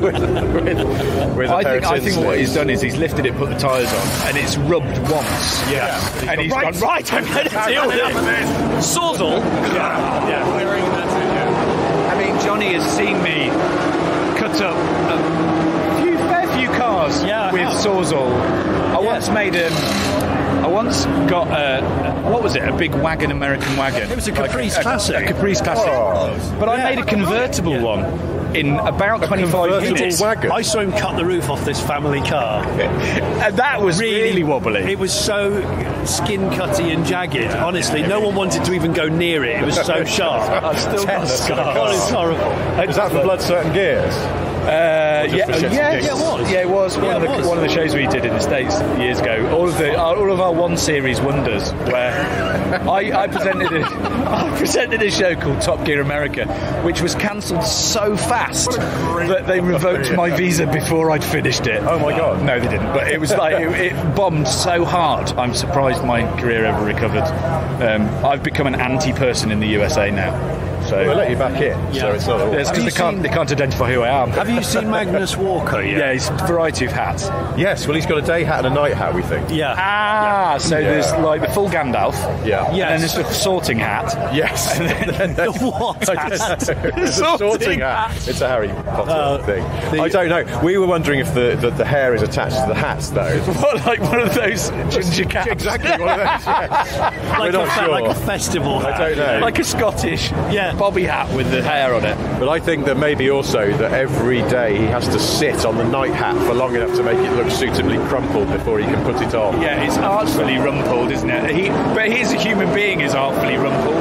with, with, with a I pair think, I tin what he's done is he's lifted it, put the tyres on, and it's rubbed once. Yeah. And he's gone, right, I'm going to deal with it. Sawzall. Yeah. yeah. I mean, Johnny has seen me cut up a few, fair few cars Yeah, with. Sawzall. I once made a. I once got a, what was it? A big wagon, American wagon. It was a Like Caprice Classic. A, Caprice Classic. But I made a convertible one in about 25 convertible minutes. wagon? I saw him cut the roof off this family car. And that was really, wobbly. It was so skin cutty and jagged. Honestly, no one wanted to even go near it. It was so sharp. I've still got Tetanus in a scars. car. Oh, it's horrible. Is that for blood, sweat, and gears? Uh, yeah, yeah, yeah, it was. Yeah, it was. One, Yeah, of the, was. one of the shows we did in the States years ago. All of the, uh, all of our one series wonders, where I, I presented, a, I presented a show called Top Gear America, which was cancelled so fast that they revoked my visa before I'd finished it. Oh my God. No, they didn't. But it was like it, it bombed so hard. I'm surprised my career ever recovered. Um, I've become an anti-person in the USA now. So They let you back in, so it's not all. Yes, because Have you they can't, seen- they can't identify who I am. Have you seen Magnus Walker yet? Yeah, he's a variety of hats. Yes, well, he's got a day hat and a night hat, we think. Yeah. Ah, so Yeah. there's like the full Gandalf. Yeah. Yeah. And then there's the sorting hat. Yes. The what? I don't know. It's a Sorting sorting hat. It's a Harry Potter Uh, thing. the- I don't know. We were wondering if the, the, the hair is attached to the hats, though. What, like one of those ginger caps? exactly one of those. Yes. like, we're a, not fe- sure. like a festival hat. I don't know. Like a Scottish Yeah. Bobby hat with the hair on it. But I think that maybe also that every day he has to sit on the night hat for long enough to make it look suitably crumpled before he can put it on. Yeah, it's artfully rumpled, isn't it? He, but he's a human being is artfully rumpled.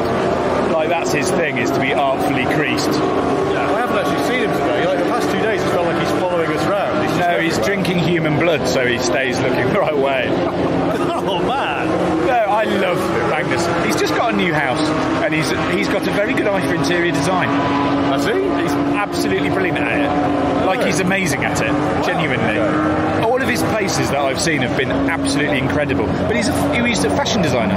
Like that's his thing, is to be artfully creased. I haven't actually seen him today. Like the past two days, it's felt like he's following us round. He's just No, he's drinking human blood, so he stays looking the right way. Oh man. No, I love Magnus. He's just got a new house, and he's he's got a very good eye for interior design. Has he? He's absolutely brilliant at it. Like he's amazing at it, genuinely. All of his places that I've seen have been absolutely incredible. But he's a, he was a fashion designer.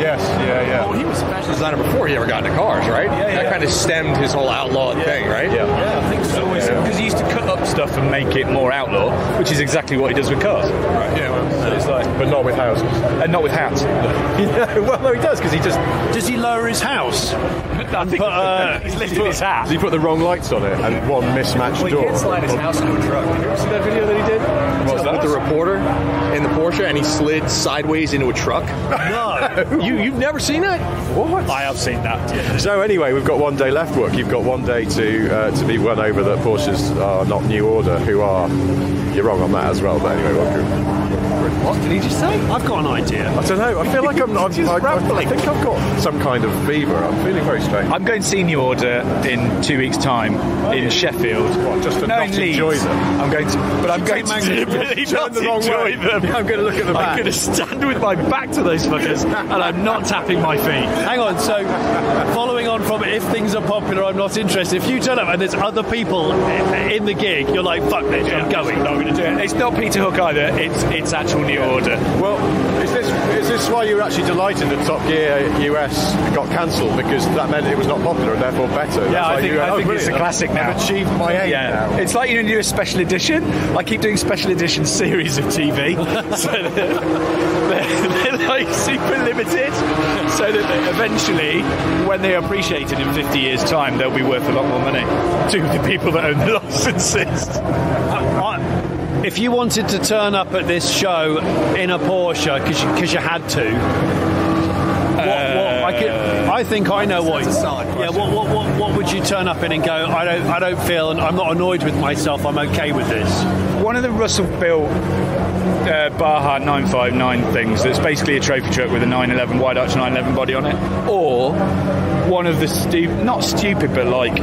Yes, yeah, yeah. Well, he was a fashion designer before he ever got into cars, right? yeah. yeah. That kind of stemmed his whole outlaw thing, right? Yeah. Yeah, I think so. Because he used to cut up stuff and make it more outlaw, which is exactly what he does with cars. Yeah, well, So it's like, But not with houses. and not with hats. well, no, he does because he just Does he lower his house? I think uh, he's lifted his hat. he put the wrong lights on it and one mismatched Well, he door. did slide his house into a truck. Did you ever see that video that he did? What was that? With the reporter in the Porsche, and he slid sideways into a truck. No. you you've never seen that? What? I have seen that. So anyway, we've got one day left work. You've got one day to uh, to be won over that Porsches are not new order, who are. You're wrong on that as well, but anyway, welcome. What did he just say? I've got an idea. I don't know. I feel like I'm. I'm Just I, I, I think I've got some kind of fever. I'm feeling very strange. I'm going to see New Order in two weeks' time in Sheffield. What, just to no, not in enjoy them? I'm going to, but I'm going to Magnus deliberately not the wrong enjoy way. them. I'm going to look at the Back. I'm going to stand with my back to those fuckers, and I'm not tapping my feet. Hang on, so following on from if things are popular, I'm not interested. If you turn up and there's other people in the gig, you're like, fuck this, I'm going. Not going to do it. It's not Peter Hook either. It's it's actual New Order. order. Well, is this is this why you were actually delighted that Top Gear US got cancelled because that meant it was not popular and therefore better? That's Yeah, why I think, you, I oh, think it's a classic now. I've achieved my aim yeah. now. It's like you know, you do a special edition. I keep doing special edition series of TV, so that they're, they're like super limited, so that eventually, when they are appreciated in 50 years' time, they'll be worth a lot more money to the people that own the licenses. I- if you wanted to turn up at this show in a Porsche because you, 'cause you had to, what, what, I, could, I think I know what. That's a yeah, what, what, what, what would you turn up in and go? I don't, I don't feel, and I'm not annoyed with myself. I'm okay with this. One of the Russell built uh, Baja 959 things that's basically a trophy truck with a 911 wide arch 911 body on it, or one of the stu- not stupid but like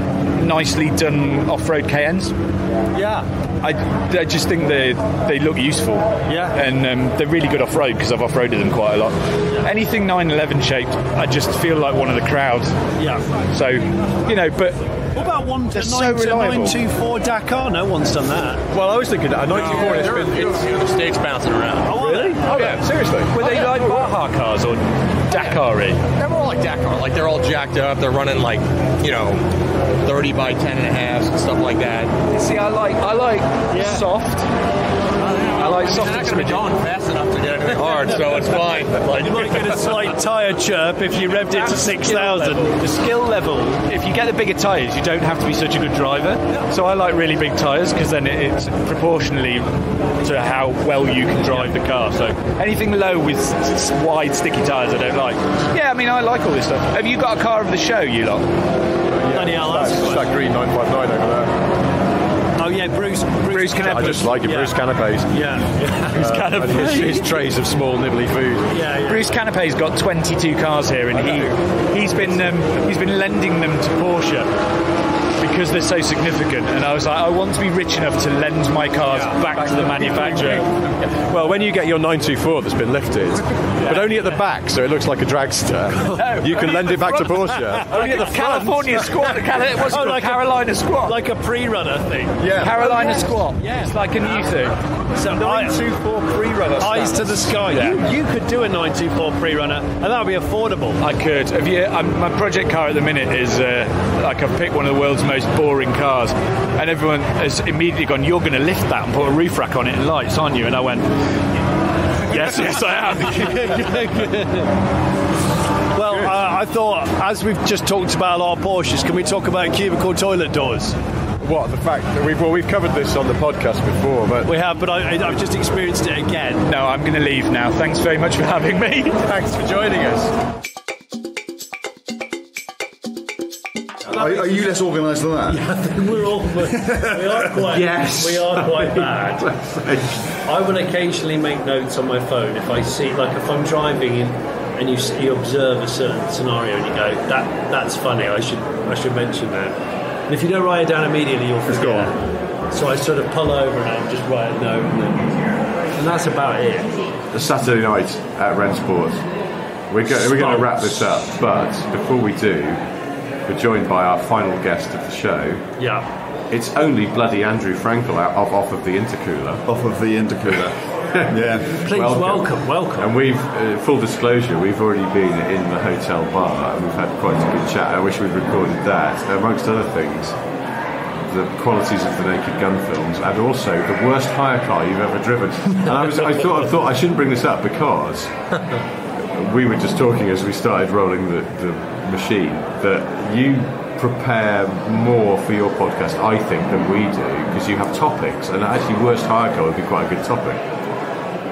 nicely done off-road Cayennes. Yeah. I, I just think they they look useful. Yeah. and um, they're really good off road because I've off roaded them quite a lot. Anything 911 shaped, I just feel like one of the crowd. Yeah. So, you know, but What about one They're to so nine to 924 Dakar? No one's done that. Well, I was thinking that a 94 it's been. It's, the states bouncing around. Oh, really? oh yeah, seriously. were they oh, like Baja cars or Dakar-y? They're more like Dakar. Like they're all jacked up. They're running like you know, 30 by 10 and a half and stuff like that. See, I like I like soft. I like soft. They're not going to be going fast enough to get hard, so it's fine. Like, You might get a slight tyre chirp if you revved it to 6,000. The skill level, if you get the bigger tyres, you don't have to be such a good driver. So I like really big tyres because then it's proportionally to how well you can drive the car. So anything low with s- s- wide, sticky tyres, I don't like. Yeah, I mean, I like all this stuff. Have you got a car of the show, you lot? Bloody hell, that's That's good. that green 959 over there. Yeah, Bruce. Bruce, Bruce. I just like it, Yeah. Bruce Canapes. Yeah. Bruce Canapes. And his, his trays of small nibbly food. Yeah, yeah. Bruce Canapé's got 22 cars here, and he he's been um, he's been lending them to Porsche because they're so significant. And I was like, I want to be rich enough to lend my cars back to the manufacturer. Well, when you get your 924 that's been lifted, but only at the back, so it looks like a dragster, you can lend it back to Porsche. Only the California squat, Cali- what's it Oh, called? like a- Carolina squat. Like a pre-runner thing. Yeah. Carolina oh, squat. Yeah. it's like a new thing. So 924 pre-runner. To the sky. Yeah. You, you could do a 924 pre-runner, and that would be affordable. I could. Have you? Um, my project car at the minute is uh, like I've picked one of the world's most boring cars, and everyone has immediately gone, "You're going to lift that and put a roof rack on it and lights, aren't you?" And I went, "Yes, yes, I am." Well, uh, I thought, as we've just talked about our Porsches, can we talk about cubicle toilet doors? What, the fact that we've, well, we've covered this on the podcast before, but We have, but I, I've just experienced it again. no, I'm going to leave now. Thanks very much for having me. thanks for joining us. Are, are you less organised than that? We're all, we are quite, Yes. we are quite bad. I will occasionally make notes on my phone if I see, like, if I'm driving in, and you, you observe a certain scenario and you go, that that's funny. I should I should mention that. And if you don't write it down immediately, you'll forget. So I sort of pull over and I just write a note, and, then, and that's about it. The Saturday night at Rennsport. We're, go- we're going to wrap this up, but before we do, we're joined by our final guest of the show. Yeah. It's only bloody Andrew Frankel out of, off of the intercooler. Off of the intercooler. yeah. Please welcome, welcome. And we've, uh, full disclosure, we've already been in the hotel bar and we've had quite a good chat. I wish we'd recorded that, amongst other things. The qualities of the Naked Gun films, and also the worst hire car you've ever driven. And I was, I thought, I thought I shouldn't bring this up because we were just talking as we started rolling the, the machine that you prepare more for your podcast, I think, than we do because you have topics, and actually, worst hire car would be quite a good topic.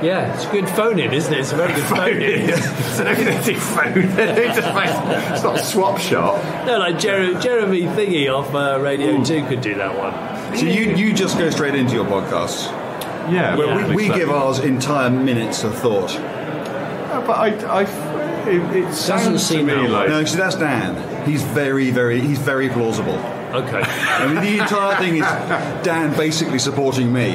Yeah, it's a good phone in, isn't it? It's a very good phone in. it's an everything phone. It just makes- it's not a swap shop. No, like Jeremy, Jeremy Thingy off uh, Radio 2 could do that one. So you, you just go straight into your podcasts. Yeah, Well, I we, we so. give ours entire minutes of thought. Uh, But I, I, it, it sounds to seem me that like No, see, that's Dan. He's very, very, he's very plausible. Okay. I mean, the entire thing is Dan basically supporting me,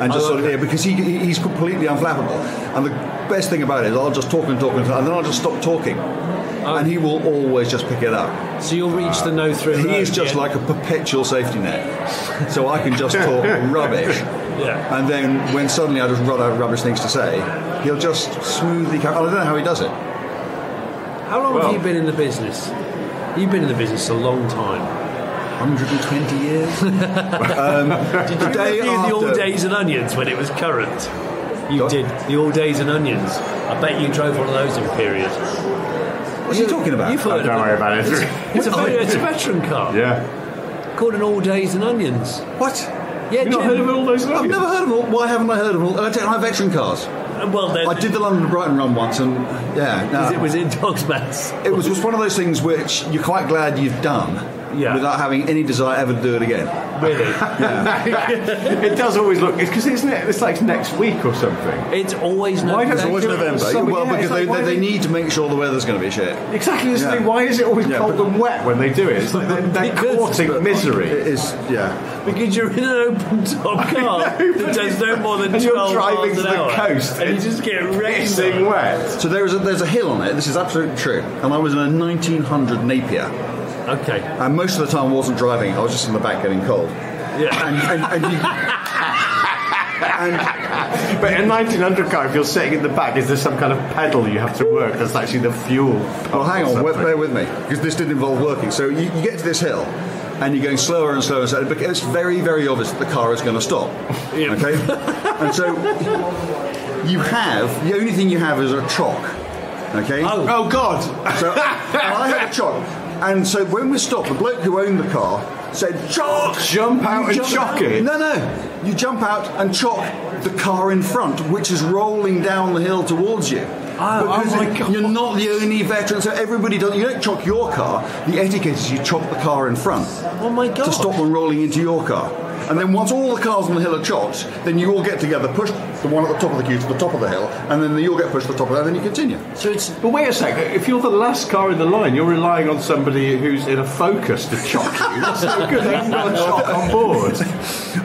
and just Oh, sort of yeah, because he, he- he's completely unflappable. And the best thing about it is I'll just talk and talk and talk, and then I'll just stop talking, oh. and he will always just pick it up. So you'll reach the uh, no through. He is just like a perpetual safety net, so I can just talk rubbish, Yeah. And then when suddenly I just run out of rubbish things to say, he'll just smoothly. Come, I don't know how he does it. How long Well- have you been in the business? You've been in the business a long time. 120 years. um, Did you the day review the Alldays and Onions when it was current? You did the Alldays and Onions. I bet you drove one of those in period. What's he talking about? You've heard don't of worry about it. It's, it's a, it's a veteran car Yeah. called an Alldays and Onions. What? Yeah, You've not heard of all those? I've never heard of them. all. Why haven't I heard of them? all? I don't have veteran cars. Uh, Well, then, I did the London to Brighton run once, and yeah, no. it was in Dog's Mess. It was just one of those things which you're quite glad you've done Yeah. without having any desire ever to do it again. Really, it does always look. It's because isn't it? It's like next week or something. it's always no. Why does It's it always November. so- well, yeah, because like, they, they, they need to make sure the weather's going to be shit. Exactly Yeah. thing. Why is it always Yeah, cold but- and wet when they do it? It's like they're, they're Because- courting misery. It is, yeah. Because you're in an open top car that does no more than And you're driving miles to the hour, coast. and you just get Pissing rained. wet. So there is a, there's a hill on it. This is absolutely true. And I was in a 1900 Napier, Okay, and most of the time I wasn't driving. I was just in the back getting cold. yeah. And, and, and, you, and But in 1900 car, if you're sitting in the back, is there some kind of pedal you have to work? That's actually the fuel. Well, hang on, pump wait, bear with me, because this did involve working. So you, you get to this hill, and you're going slower and slower and slower, but it's very, very obvious that the car is going to stop. Yeah. Okay? and so you have, the only thing you have is a chock. Okay? Oh. Oh God! So I had a chock. And so when we stopped, the bloke who owned the car said, Chock! Jump out and chock it. No, no. You jump out and chock the car in front, which is rolling down the hill towards you. Oh, oh Because oh my God. You're not the only veteran, so everybody does. You don't chock your car. The etiquette is you chock the car in front Oh my god! to stop them rolling into your car. And then once all the cars on the hill are chocked, then you all get together, push the one at the top of the queue to the top of the hill, and then you'll get pushed to the top of that, and then you continue. So it's But wait a sec. If you're the last car in the line, you're relying on somebody who's in a Focus to chock you. That's no good. They haven't got a chock on board.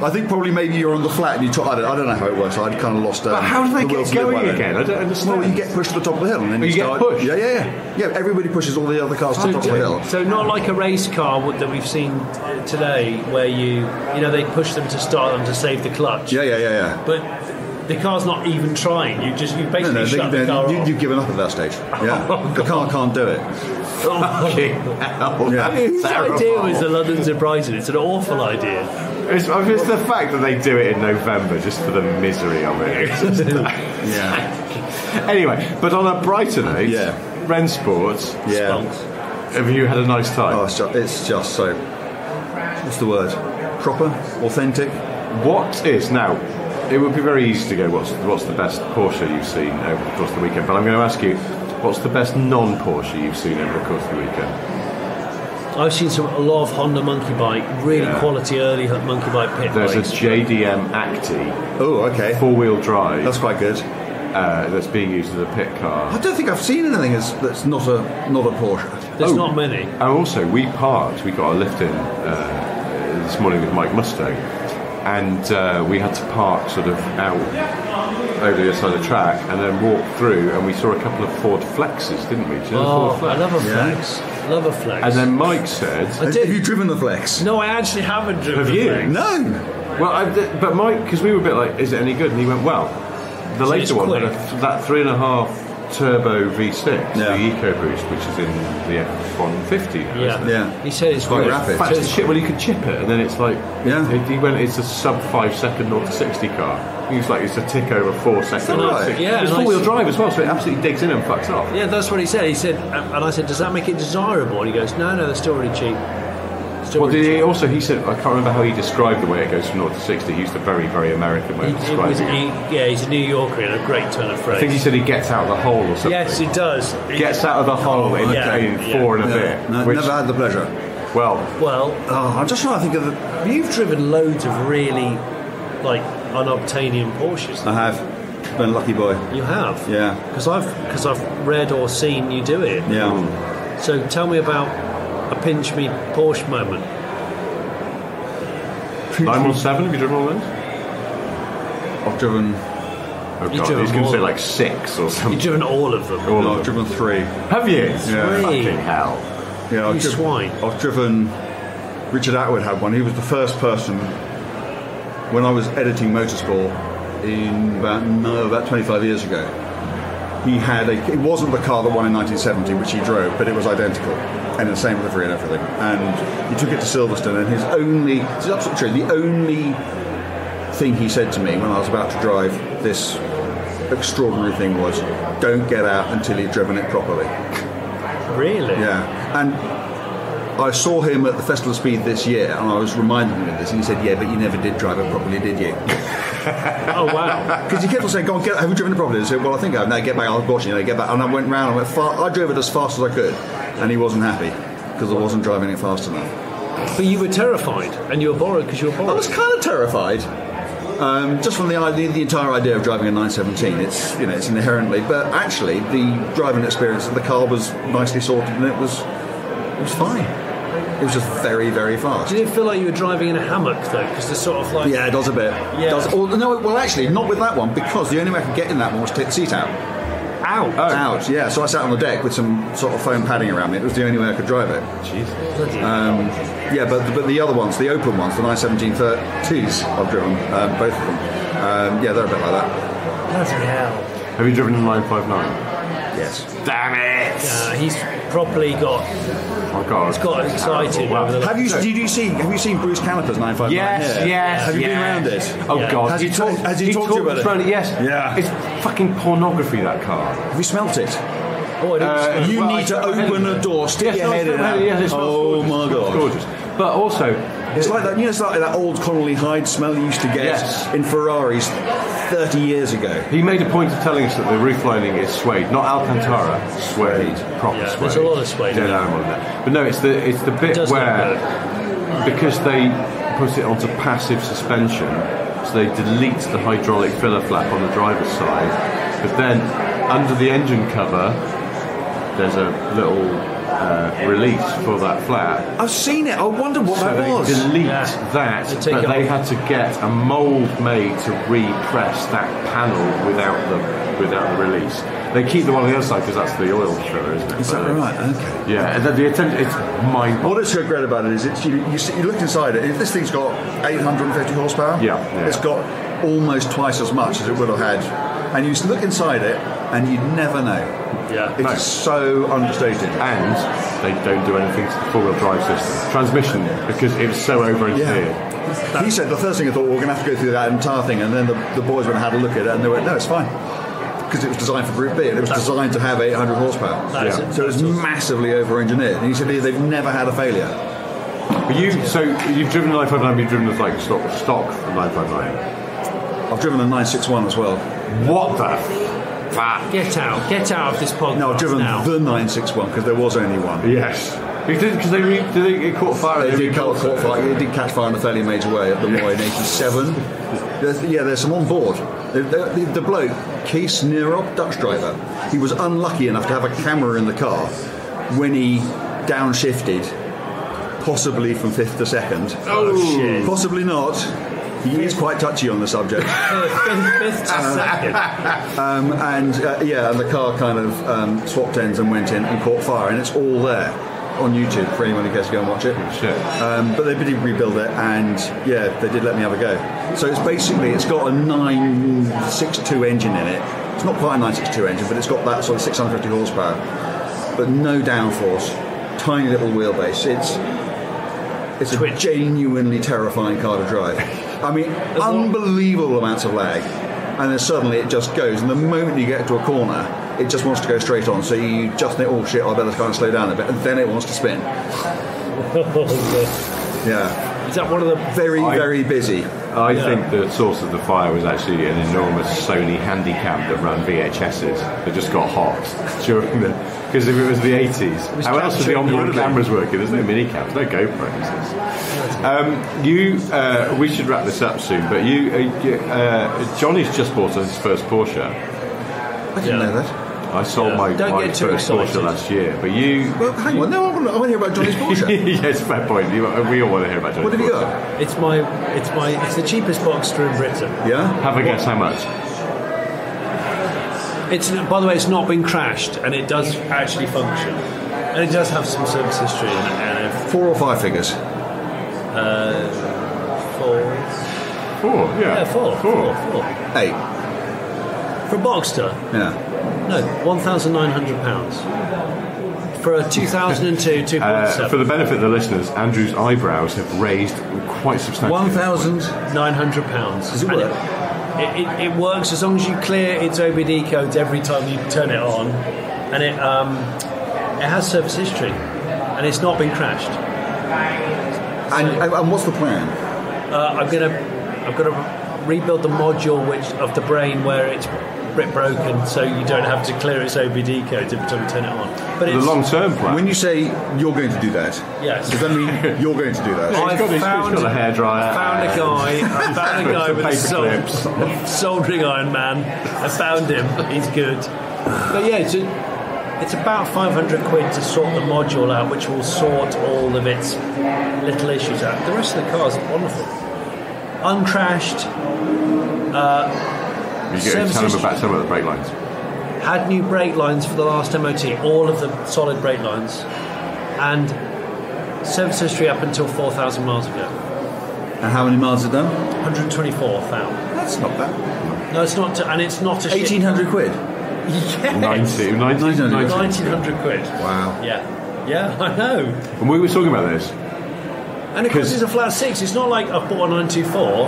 I think probably maybe you're on the flat and you chock. I don't, I don't know how it works. I'd kind of lost. Um, But how do they the get to live by going again? I don't understand. Well, you get pushed to the top of the hill, and then Oh, you, you get start. pushed? Yeah, yeah, yeah. Yeah, everybody pushes all the other cars to the top of the hill. So not like a race car would- that we've seen uh, today, where you you know they push them to start them to save the clutch. Yeah, yeah, yeah, yeah. But the car's not even trying. You just you No, basically no, they, shut the they, car you, off. you've given up at that stage. Yeah, Oh, the car can't do it. Fucking hell. Yeah. Whose idea was the London to Brighton? It's an awful idea. It's, I mean, it's the fact that they do it in November just for the misery of it. Yeah, anyway, but on a brighter note, Yeah. Ren Sports, yeah. have you had a nice time? Oh, it's just, it's just so. What's the word? Proper, authentic. What is now? It would be very easy to go. What's what's the best Porsche you've seen over the course of the weekend? But I'm going to ask you, what's the best non-Porsche you've seen over the course of the weekend? I've seen some a lot of Honda monkey bike, really Yeah. quality early monkey bike pit There's a. JDM Acty Oh, okay. four-wheel drive That's quite good. uh, that's being used as a pit car. I don't think I've seen anything that's, that's not a not a Porsche. There's Oh. not many. And also, we parked. We got a lift in uh, this morning with Mike Musto, and uh, we had to park sort of out over the other side of the track, and then walk through, and we saw a couple of Ford Flexes, didn't we? Do you know Oh, Ford I love a Yeah. flex. Love a flex. And then Mike said, I Have you driven the Flex? No, I actually haven't driven Have a you? flex. No. "Well, I, but Mike, because we were a bit like, is it any good?" And he went, "Well, the So later one had quick. a, that three and a half turbo V6, Yeah. the EcoBoost, which is in the F150. now, Yeah. Yeah. He said it's Quite great. rapid. Fast as shit. Well, you could chip it, and then it's like, Yeah. He, he went. It's a sub five second 0 to sixty car. He's like, it's a tick over four second. that 0 to right? Yeah, it's four wheel drive as well, so it absolutely digs in and fucks off. Yeah, that's what he said. He said, and I said, does that make it desirable? And he goes, no, no, they're still really cheap. Still Well, really he also? He said, I can't remember how he described the way it goes from 0 to sixty. He used a very, very American way He, of it was, describing he, it. yeah, he's a New Yorker and a great turn of phrase. I think he said he gets out of the hole or something. yes, he does. gets out of the hole in, yeah, in yeah. four and a Yeah. bit. No, which, never had the pleasure. well, Well, Oh, I'm just trying to think of the. you've driven loads of really, like, unobtainium Porsches. I have. Been a lucky boy. You have, Yeah. because I've because I've read or seen you do it. Yeah. So tell me about a pinch me Porsche moment. 917, have you driven all those? I've driven. Oh, You've God, driven he's going to more say than- like six or something. You've driven all of them. All No, I've them. driven three. Have you? Yeah. Three. Fucking hell. Yeah, I've You driven, swine. I've driven. Richard Attwood had one. He was the first person when I was editing Motorsport in about no about 25 years ago. He had a. It wasn't the car that won in 1970, which he drove, but it was identical and the same livery and everything. And he took it to Silverstone, and his only. It's absolutely true. The only thing he said to me when I was about to drive this extraordinary thing was, "Don't get out until you've driven it properly." Really? Yeah, and I saw him at the Festival of Speed this year, and I was reminding him of this, and he said, "Yeah, but you never did drive it properly, did you?" Oh wow! Because he kept on saying, "Go on, get, have you driven it properly?" I said, "Well, I think I've." Now get back. I'll watch you. Know, get back. And I went round. I went. Far, I drove it as fast as I could, and he wasn't happy because I wasn't driving it fast enough. But you were terrified, and you were borrowed because you were borrowed. I was kind of terrified. Um, just from the idea, the entire idea of driving a 917, it's you know it's inherently, but actually the driving experience of the car was nicely sorted and it was it was fine. It was just very very fast. Did it feel like you were driving in a hammock though? Because there's sort of like Yeah, it does a bit. Yeah. Does, or, no, well, actually, not with that one because the only way I could get in that one was to take the seat out. Out. Out. Yeah. So I sat on the deck with some sort of foam padding around me. It was the only way I could drive it. Bloody Um, yeah, but but the other ones, the open ones, the 917 I've driven um, both of them. Um, yeah, they're a bit like that. Bloody hell. Have you driven a 959? Yes. Damn it! Yeah, he's properly got. Oh God! He's got excited over. Have you did you see have you seen Bruce Canepa's 959 Yes, here? yes. Have you been around it? Oh Yeah. God! Has he talked- talked- has he talked to you about us it? Yes. Yeah. It's fucking pornography that car. Have you smelt it? Oh, I didn't Uh, You well, need I to open it. a door, stick Yes, your head in. it's- yeah, it smells oh gorgeous. my It smells god! gorgeous. But also, It's like that. You know, it's like that old Connolly hide smell you used to get Yes. in Ferraris 30 years ago. he made a point of telling us that the roof lining is suede, not Alcantara, suede, proper Yeah, suede. there's a lot of suede Dead in animal in there. But no, it's the it's the bit does look where because they put it onto passive suspension, so they delete the hydraulic filler flap on the driver's side, but then under the engine cover, there's a little uh, release for that flat. I've seen it. I wonder what So that they was. delete Yeah. that, They but they off. had to get a mould made to repress that panel without the without the release. They keep the one on the other side because that's the oil filler, isn't it? Is that But, right? Okay. Yeah, and the, the attempt it's mind. What is so great about it is it's, you, you, see, you look inside it. If this thing's got 850 horsepower. Yeah, yeah. It's got almost twice as much as it would have had, and you look inside it, and you'd never know. Yeah. It's No. so understated. And they don't do anything to the four-wheel drive system, transmission, because it was so over-engineered. He said the first thing I thought we we're going to have to go through that entire thing, and then the, the boys went and had a look at it, and they went, "No, it's fine." Because it was designed for Group B, and it was designed to have 800 horsepower. That is- So it was massively over-engineered. And he said they've never had a failure. But you, so you've driven a 959, you've driven as like stock, stock 959. I've driven a 961 as well. What the fuck? Get out. Get out of this podcast No, I've driven now. the 961 because there was only one. Yes. Because they, re, did they get caught fire? They They did caught, caught fire. It did catch fire in a fairly major way at the Moy in '87. There's, yeah, there's some on board. The, the, the bloke, Kees Nierop, Dutch driver, he was unlucky enough to have a camera in the car when he downshifted, possibly from fifth to second. Oh, shit. Possibly not. He is quite touchy on the subject. fifth, fifth. Um, and uh, yeah, and the car kind of um, swapped ends and went in and caught fire, and it's all there on YouTube for anyone who cares to go and watch it. Shit. Um, but they did rebuild it, and yeah, they did let me have a go. So it's basically it's got a 962 engine in it. It's not quite a 962 engine, but it's got that sort of 650 horsepower, but no downforce, tiny little wheelbase. It's it's a genuinely terrifying car to drive. I mean, unbelievable amounts of lag, and then suddenly it just goes. And the moment you get to a corner, it just wants to go straight on. So you just think, oh shit, I better kind of slow down a bit, and then it wants to spin. Yeah, Is that one of the very very busy. I think the source of the fire was actually an enormous Sony Handycam that ran VHSs that just got hot during the. Because if it was the 80s, was how else was the onboard cameras working? There's no mini cams, no GoPros. Um, you, uh, we should wrap this up soon, but you, uh, uh, Johnny's just bought his first Porsche. I didn't know that. I sold Yeah. my, Don't my get first excited. Porsche last year, but you. Well, hang on, no, I want to, I want to hear about Johnny's Porsche. yes, fair point. You, we all want to hear about Johnny's what have you Porsche. got? It's my, it's my, it's the cheapest Boxster in Britain. Yeah, Have a guess how much? It's, by the way, it's not been crashed, and it does actually function, and it does have some service history and, and four or five figures. uh, four, Four, yeah. Yeah, four. Four. Four. four. Eight. For a Boxster, Yeah. no, £1,900. For a 2002 2.7. Uh, for the benefit of the listeners, Andrew's eyebrows have raised quite substantially. One thousand. nine hundred pounds. Does it work? It, it, it works as long as you clear its OBD codes every time you turn it on, and it um, it has service history, and it's not been crashed. And, and, what's the plan? Uh, I'm gonna I'm gonna rebuild the module which of the brain where it's brick broken, so you don't have to clear its OBD codes every time you turn it on. But The long term plan. When you say you're going to do that, Yes. does that mean you're going to do that? I got his- he's found, got a hairdryer found a guy. I found a guy with a, Paper sol- clips. a soldering iron man. I found him. He's good. But yeah, it's, a, it's about 500 quid to sort the module out, which will sort all of its little issues out. The rest of the car is wonderful. Uncrashed. Uh, You get service tell them about some of the brake lines. Had new brake lines for the last MOT, all of the solid brake lines, and service history up until 4,000 miles ago. And how many miles is it done? 124,000. That's not bad. No, it's not, and it's not a shit- Eighteen hundred quid. Yes. 90, 90, 1900. 1900 quid. Wow. Yeah. Yeah, I know. And we were talking about this. And of course, 'Cause- it's a flat six. It's not like I bought a 924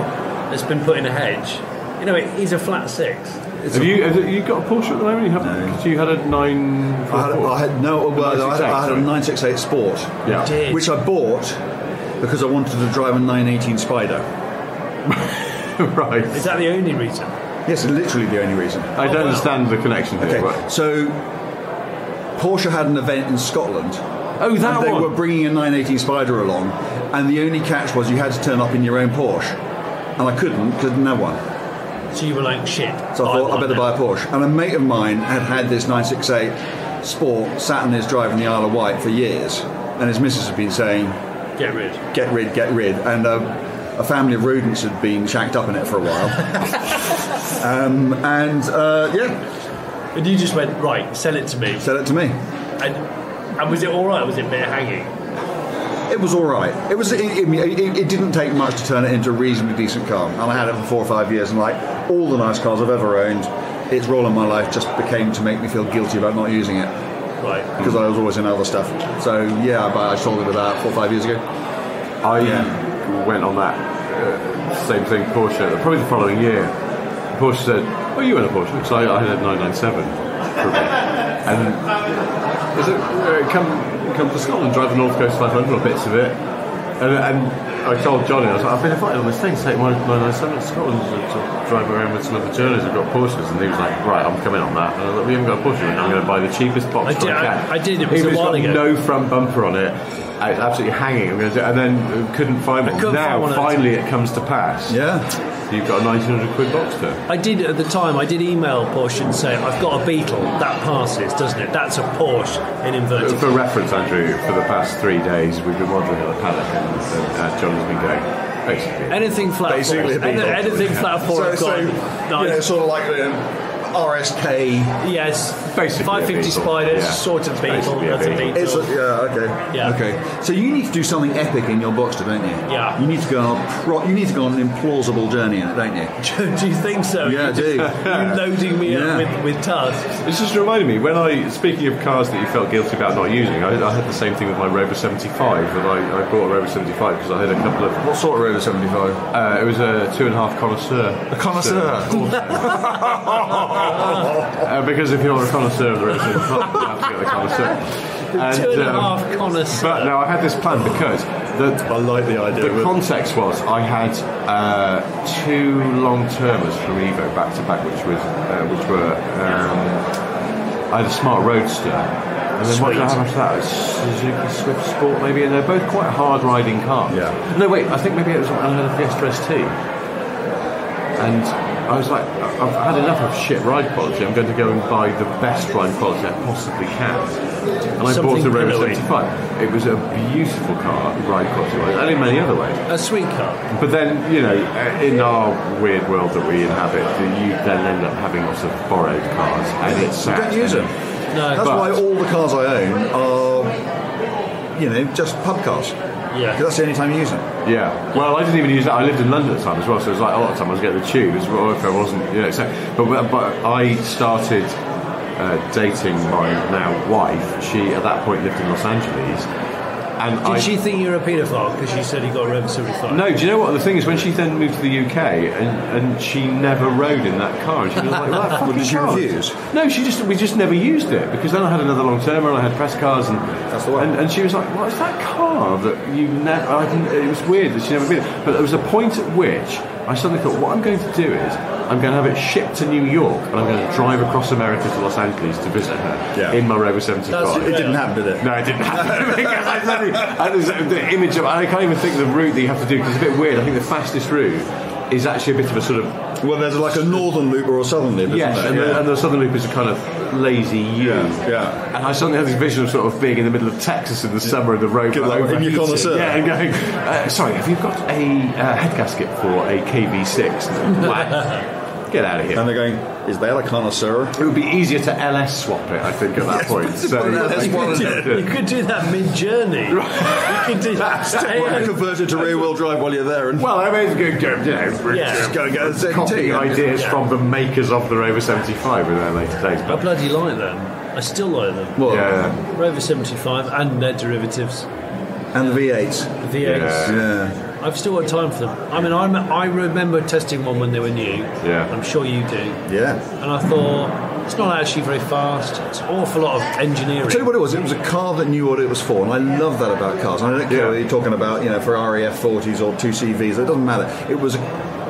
that's been put in a hedge. You know, it is a flat six. Have you have you got a Porsche at the moment? You have because you had a nine. I had, I had no. Well, I had, I had a 968, 968 Sport, Yeah. Did. which I bought because I wanted to drive a 918 Spider. right. Is that the only reason? Yes, literally the only reason. I don't oh, wow. understand the connection here. Okay, but- so Porsche had an event in Scotland. Oh, that and they one. were bringing a 918 Spider along, and the only catch was you had to turn up in your own Porsche, and I couldn't because I didn't have one. So you were like, shit. So I thought I want better that. buy a Porsche. And a mate of mine had had this 968 Sport sat in his drive in the Isle of Wight for years, and his missus had been saying, Get rid. "Get rid, get rid," and. Uh, a family of rodents had been shacked up in it for a while, um, and uh, yeah, And you just went, right, sell it to me. sell it to me. And, and was it all right? Was it bit hanging? It was all right. It was. It, it, it, it didn't take much to turn it into a reasonably decent car, and I had it for four or five years. And like all the nice cars I've ever owned, its role in my life just became to make me feel guilty about not using it Right. because I was always in other stuff. So yeah, I, I sold it about four or five years ago. I went on that uh, same thing, Porsche, probably the following year. Porsche said, Oh, you had a Porsche? Because I, I had a 997 for a bit. And they said, uh, come, come to Scotland, drive the North Coast 500 or bits of it. And, and I told Jonny, I was like, I've been invited on this thing to take my 997 to Scotland to, to drive around with some other journalists who've got Porsches. And he was like, Right, I'm coming on that. And I was like, We haven't got a Porsche. He I'm going to buy the cheapest box I did- I can. I- I did, it was Even a if while got ago. No front bumper on it. It's absolutely hanging. I'm going to do, and then uh, couldn't find one. couldn't now, find one finally, it comes to pass. Yeah. You've got a 1900 quid Boxster. I did at the time. I did email Porsche and say, "I've got a Beetle. That passes, doesn't it? That's a Porsche in inverted." For reference, Andrew, for the past three days, we've been wandering on the paddock and uh, John has been basically. Anything flat Basically, Any- Anything flat four. I've got. you know, sort of like um, RSK. Yes, Basically 550 Beetle. Spider, Yeah. sort of Beetle. Basically That's a Beetle. Beetle. It's a, yeah, okay. Yeah. Okay. So you need to do something epic in your Boxster, don't you? Yeah. You need to go on a pro- you need to go on an implausible journey in it, don't you? do you think so? Yeah, I you do. just- You loading me Yeah. up with, with tasks. This just reminded me, when I, speaking of cars that you felt guilty about not using, I, I had the same thing with my Rover 75, and I, I bought a Rover 75 because I had a couple of. What sort of Rover 75? Uh, it was a two and a half connoisseur. A connoisseur. Uh, because if you're a connoisseur of the Rover 75, you have to get the connoisseur. And, Two and a um, half connoisseur. But now I had this plan because the, I like the idea. The context was I had uh, two long termers from Evo back to back, which was uh, which were um, I had a Smart Roadster, and then what did I have after that? A Suzuki Swift Sport, maybe, and they're both quite hard riding cars. Yeah. No, wait, I think maybe it was I had a Fiesta ST, and I was like, I've had enough of shit ride quality. I'm going to go and buy the best ride quality I possibly can. And I bought a Rover billowy. 75. It was a beautiful car, ride quality wise, and in many other ways. A sweet car. But then, you know, uh, in our weird world that we inhabit, you then end up having lots of borrowed cars, and it's sad. Don't use them. No, That's But- why all the cars I own are, you know, just pub cars. Yeah. 'Cause that's the only time you use them. Yeah. Well, I didn't even use that. I lived in London at the time as well, so it was like a lot of time I was getting the tube as well if I wasn't, you know. So, but but I started uh, dating my now wife. She at that point lived in Los Angeles, and Did I. she think you were a paedophile because she said you got a Rover 75? no, do you know what the thing is? When she then moved to the UK, and, and she never rode in that car, and she was like, well, that Well, fucking did she refuse? No, she just we just never used it because then I had another long termer and I had press cars and That's the. And, and she was like, "What is that car that you never?" I didn't, it was weird that she never been. But there was a point at which I suddenly thought, what I'm going to do is I'm going to have it shipped to New York and I'm going to drive across America to Los Angeles to visit her Yeah. in my Rover 75. It didn't happen, did it? No, it didn't happen. I I, there's the image of, I can't even think of the route that you have to do because it's a bit weird. I think the fastest route is actually a bit of a sort of Well, there's like a northern loop or a southern loop. isn't Yes, there? and, Yeah. the, and the Southern Loop is a kind of lazy U. Yeah, yeah. And I suddenly had this vision of sort of being in the middle of Texas in the summer and the road Get like in your overheating. connoisseur. Yeah, and going, uh, sorry, have you got a uh, head gasket for a KV6? Wow. Get out of here. And they're going, is that a connoisseur? It would be easier to LS swap it, I think, at that point. So, LS You could, do, you could do that mid journey. You could do that. Stay Well, home. convert it to rear wheel drive while you're there. And Well, I mean, go, go, you know, Yeah. just Go and get a uh, ZT. ideas Yeah. from the makers of the Rover 75 in their later days. I But, bloody like them. I still like them. well, yeah, Rover 75 and their derivatives, and the V8s. the V8s. Yeah. I've still got time for them. I mean, I, rem- I remember testing one when they were new. Yeah. I'm sure you do. Yeah. And I thought, it's not actually very fast. It's an awful lot of engineering. I'll tell you what it was. It was a car that knew what it was for, and I love that about cars. I don't care Yeah. whether you're talking about you know Ferrari F40s or 2CVs. It doesn't matter. It was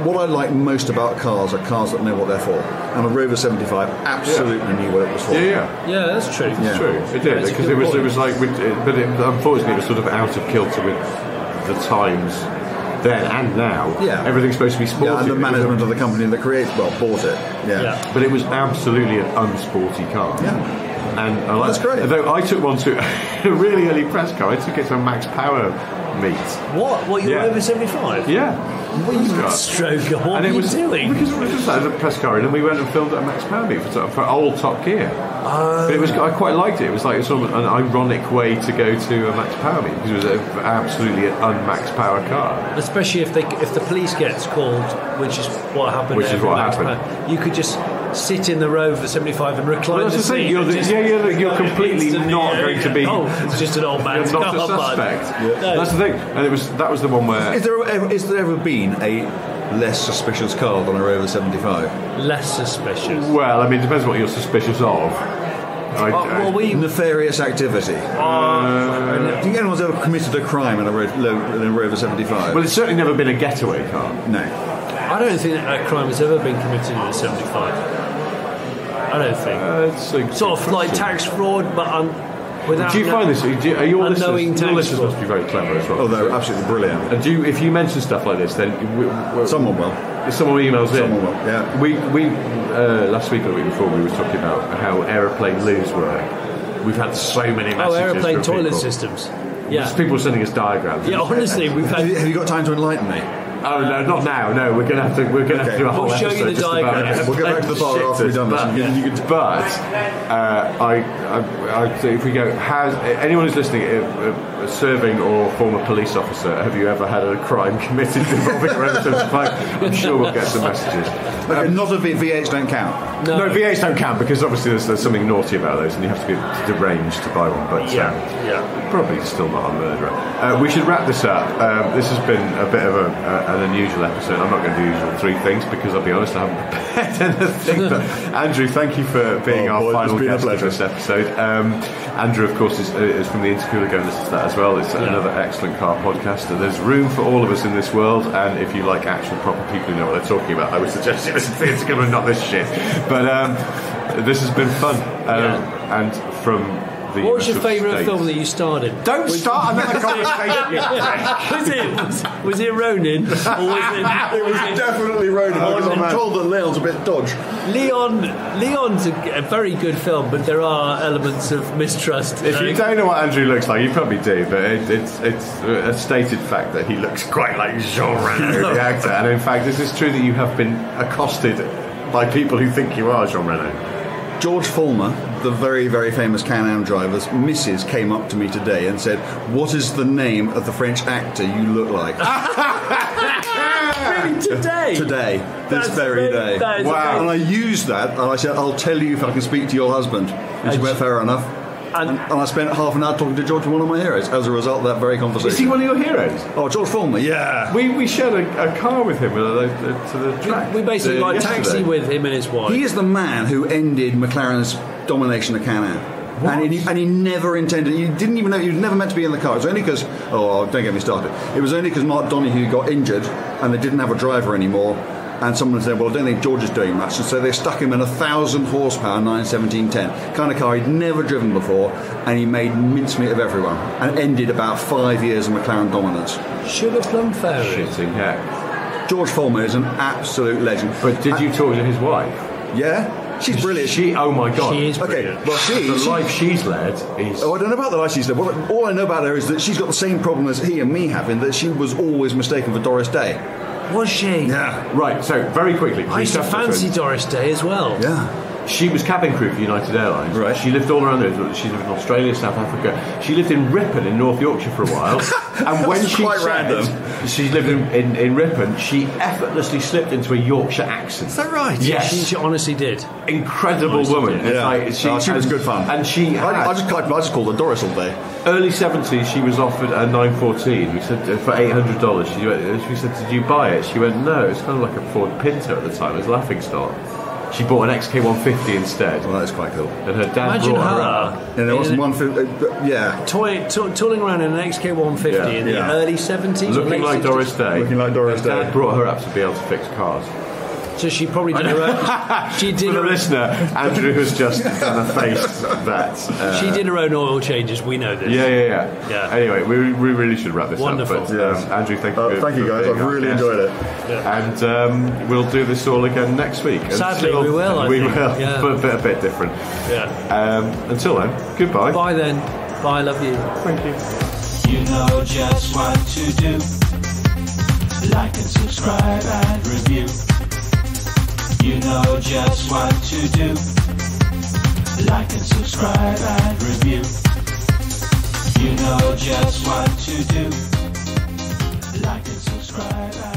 what I like most about cars are cars that know what they're for. And a Rover 75 absolutely knew what it was for. yeah, yeah. Yeah, that's true. Yeah. True, it did because good it was point. it was like, it, but it, unfortunately, it was sort of out of kilter with the times then and now. Yeah. everything's supposed to be sporty. Yeah, and the It was a- management of the company that creates well bought it. Yeah. Yeah. but it was absolutely an unsporty car. Yeah. And I like, That's great. Though I took one to a really early press car. I took it to a Max Power meet. What? What, you're Yeah. over 75? Yeah. What are you stroke? What and are it you was doing? because it was just like a press car, and then we went and filmed at a Max Power meet for, for old Top Gear. Oh. but it was I quite liked it. It was like sort of an ironic way to go to a Max Power meet because it was a, absolutely an un-Max Power car. Especially if they, if the police gets called, which is what happened. Which is what Max happened. Power, You could just sit in the Rover 75 and recline Well, that's the the thing, seat you're the- just- yeah, yeah, look, you're completely not going to be- Oh, it's just an old man. You're not a bud. suspect. No. That's the thing, and it was that was the one where Is there ever, is there ever been a less suspicious car than a Rover 75? Less suspicious. Well, I mean, it depends what you're suspicious of. I, Oh, well, we. Nefarious activity. uh, Do you think anyone's ever committed a crime in a, Ro- in a Rover 75? well, it's certainly never been a getaway car. no. I don't think that a crime has ever been committed in a 75. I don't think. Uh, it's a- sort of like tax fraud, but un, without. Do you find this? Do you, are your Unknowing listeners, your tax listeners fraud. must be very clever as well. Oh, they're absolutely brilliant. And do you, if you mention stuff like this, then w- w- Someone will. If someone emails in. Someone will, yeah. We we uh, last week or the week before we were talking about how aeroplane loos work. We've had so many messages. Oh, aeroplane from toilet people. systems. Just Yeah. people sending us diagrams. Yeah, honestly, we've had. have you got time to enlighten me? Oh no, not now. No, we're gonna have to. We're gonna have to do a whole We'll show you episode the just about diagram. it. We'll get back to the bar after we've done this. But, You can- you can- but uh, I, I, I, if we go, has anyone who's listening, uh, uh, serving or former police officer, have you ever had a crime committed involving Rover 75? I'm sure we'll get some messages. Okay, not a V- V8s don't count. No, V8s don't count because obviously there's, there's something naughty about those, and you have to be deranged to buy one. But Yeah, um, yeah. probably still not a murderer. Uh, we should wrap this up. Um, this has been a bit of a, a, an unusual episode. I'm not going to do the usual three things because I'll be honest, I haven't prepared anything. but Andrew, thank you for being Oh, our boy, final guest of pleasure. this episode. Um, Andrew, of course, is, is from the Intercooler. Go and listen to that as well. It's another excellent car podcast. And There's room for all of us in this world, and if you like actual proper people who know what they're talking about, I would suggest you listen to the Intercooler and not this shit. But um, this has been fun. Um, And from the What was your favourite States- film that you starred in? Don't start another conversation. you was it was, was it Ronin or was it? It was definitely Ronin because Oh, I'm told that Leon's a bit dodge. Leon Leon's a, a very good film, but there are elements of mistrust. If you don't know what Andrew looks like, you probably do, but it, it's it's a stated fact that he looks quite like Jean Reno, the actor. And in fact, is this true that you have been accosted by people who think you are Jean Reno? George Follmer, the very, very famous Can-Am driver's missus, came up to me today and said, "What is the name of the French actor you look like?" Really, today? today, this That's very amazing. day. Wow! amazing. And I used that, and I said, "I'll tell you if I can speak to your husband." And she went, "Fair enough." And, And I spent half an hour talking to George, one of my heroes, as a result of that very conversation. Is he one of your heroes? Oh, George Follmer, yeah. We, we shared a, a car with him uh, to the track. we basically uh, like taxi with him and his wife. He is the man who ended McLaren's domination of Can-Am. And he, and he never intended, he didn't even know, he was never meant to be in the car. It was only because, oh, don't get me started. It was only because Mark Donohue got injured and they didn't have a driver anymore. And someone said, well, I don't think George is doing much. And so they stuck him in a 1,000 horsepower 91710, kind of car he'd never driven before. And he made mincemeat of everyone and ended about five years of McLaren dominance. Sugar Plum Fairy. Shitting heck. George Follmer is an absolute legend. But did you uh, talk to his wife? Yeah, she's brilliant. She, oh my god. She is Okay, brilliant. well, she, the she- life she's led is. Oh, I don't know about the life she's led. All I know about her is that she's got the same problem as he and me have, in that she was always mistaken for Doris Day. Was she? Yeah. Right, so very quickly. I used to fancy Doris Day as well. Yeah. She was cabin crew for United Airlines. Right. She lived all around there. She lived in Australia, South Africa. She lived in Ripon in North Yorkshire for a while. and when That's she quite said random. she lived in, in, in Ripon, she effortlessly slipped into a Yorkshire accent. Is that right? Yes. She, she honestly did. Incredible Honestly woman. did. Yeah. like she, Oh, she was good fun. And she had, I, I just I just called her Doris all day. early 70s, she was offered a 914. We said uh, for $800. She, went, she said, Did you buy it? She went, No, it's kind of like a Ford Pinto at the time. It was laughing stock. She bought an XK150 instead. Well, that's quite cool. And her dad Imagine brought her, her. up. And there wasn't one for, uh, yeah. Toy, to, tooling around in an XK150 Yeah, in the yeah. early 70s. Looking like 60s. Doris Day. Looking like Doris Her Dad Day. brought her up to be able to fix cars. So she probably did her own. She did For the her, listener, Andrew has just done a face that. Uh, she did her own oil changes. We know this. Yeah, yeah, yeah. Yeah. Anyway, we, we really should wrap this Wonderful. up. But um, Andrew, thank you. Uh, for- thank you guys. I've really enjoyed it. And um, we'll do this all again next week. Sadly, Until- we will, I we think. will, Yeah. but a bit, a bit different. Yeah. Um, until then, goodbye. Bye then. Bye. Love you. Thank you. You know just what to do. Like and subscribe and review. You know just what to do. Like and subscribe and review. You know just what to do. Like and subscribe